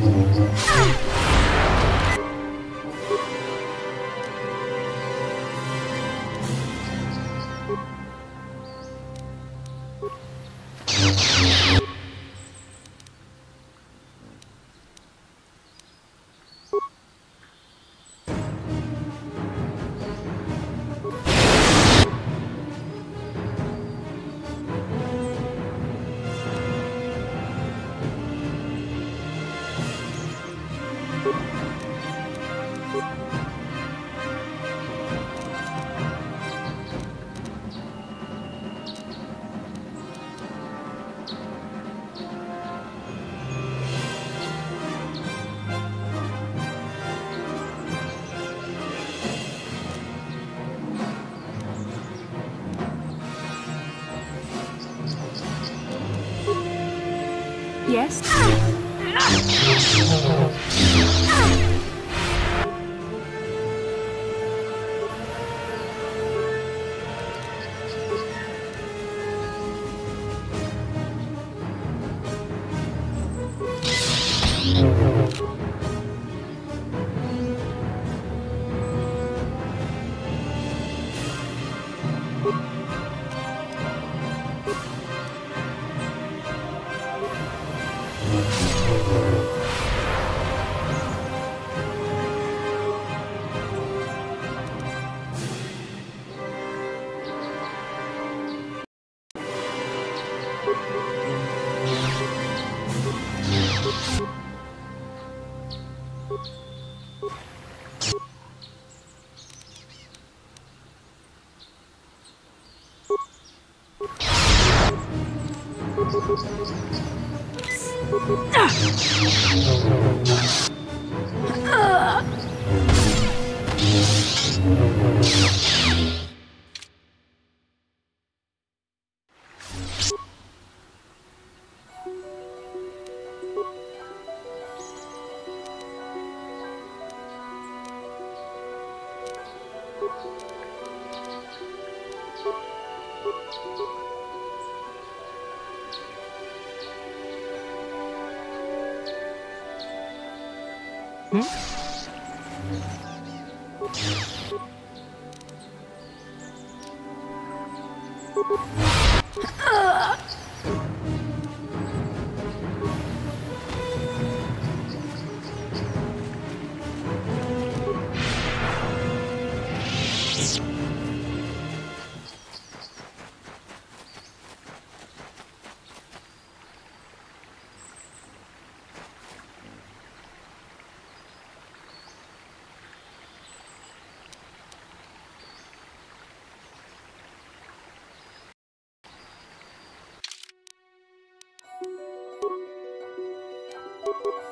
Yes? you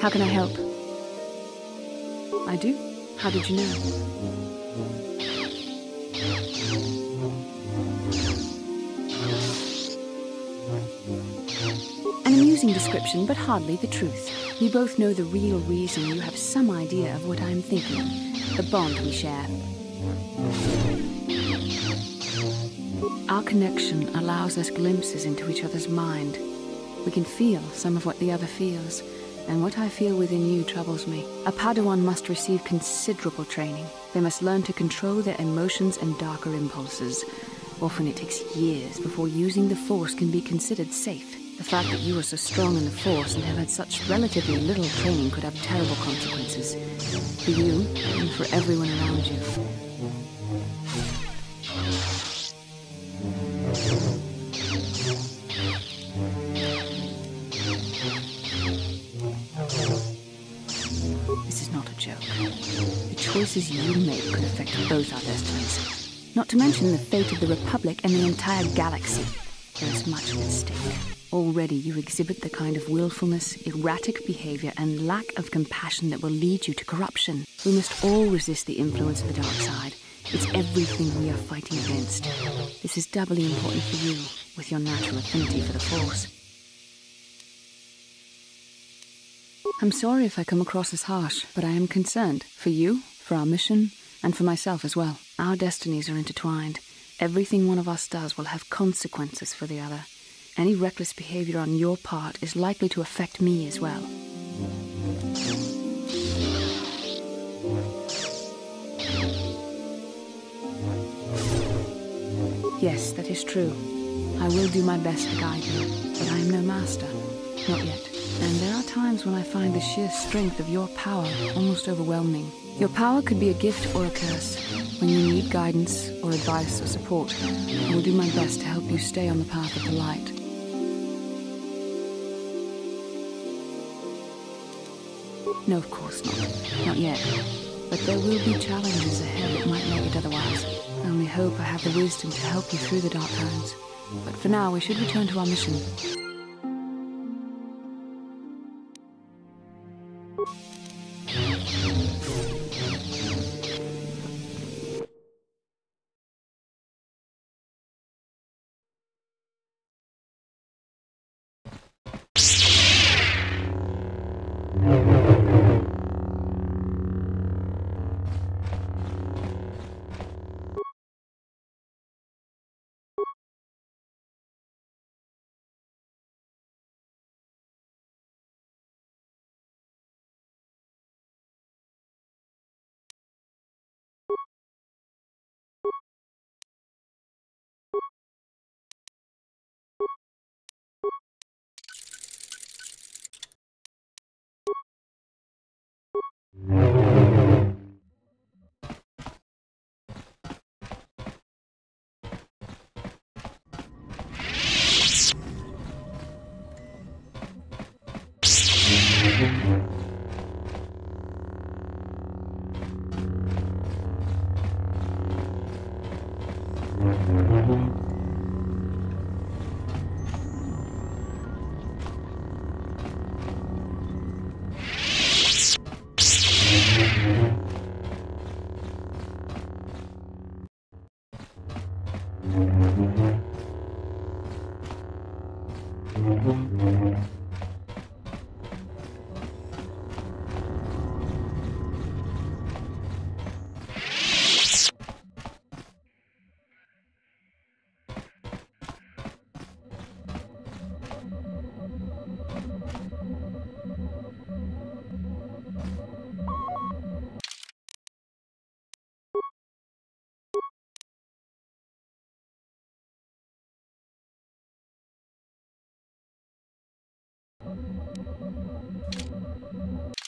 How can I help? I do? How did you know? An amusing description, but hardly the truth. We both know the real reason you have some idea of what I'm thinking. The bond we share. Our connection allows us glimpses into each other's mind. We can feel some of what the other feels, and what I feel within you troubles me. A Padawan must receive considerable training. They must learn to control their emotions and darker impulses. Often it takes years before using the Force can be considered safe. The fact that you are so strong in the Force and have had such relatively little training could have terrible consequences. For you, and for everyone around you. Both our destinies. Not to mention the fate of the Republic and the entire galaxy. There is much at stake. Already you exhibit the kind of willfulness, erratic behavior, and lack of compassion that will lead you to corruption. We must all resist the influence of the dark side. It's everything we are fighting against. This is doubly important for you, with your natural affinity for the Force. I'm sorry if I come across as harsh, but I am concerned for you, for our mission, and for myself as well. Our destinies are intertwined. Everything one of us does will have consequences for the other. Any reckless behavior on your part is likely to affect me as well. Yes, that is true. I will do my best to guide you, but I am no master. Not yet. And there are times when I find the sheer strength of your power almost overwhelming. Your power could be a gift or a curse. When you need guidance or advice or support, I will do my best to help you stay on the path of the light. No, of course not. Not yet. But there will be challenges ahead that might make it otherwise. I only hope I have the wisdom to help you through the dark times. But for now, we should return to our mission. ちょっと待ってください。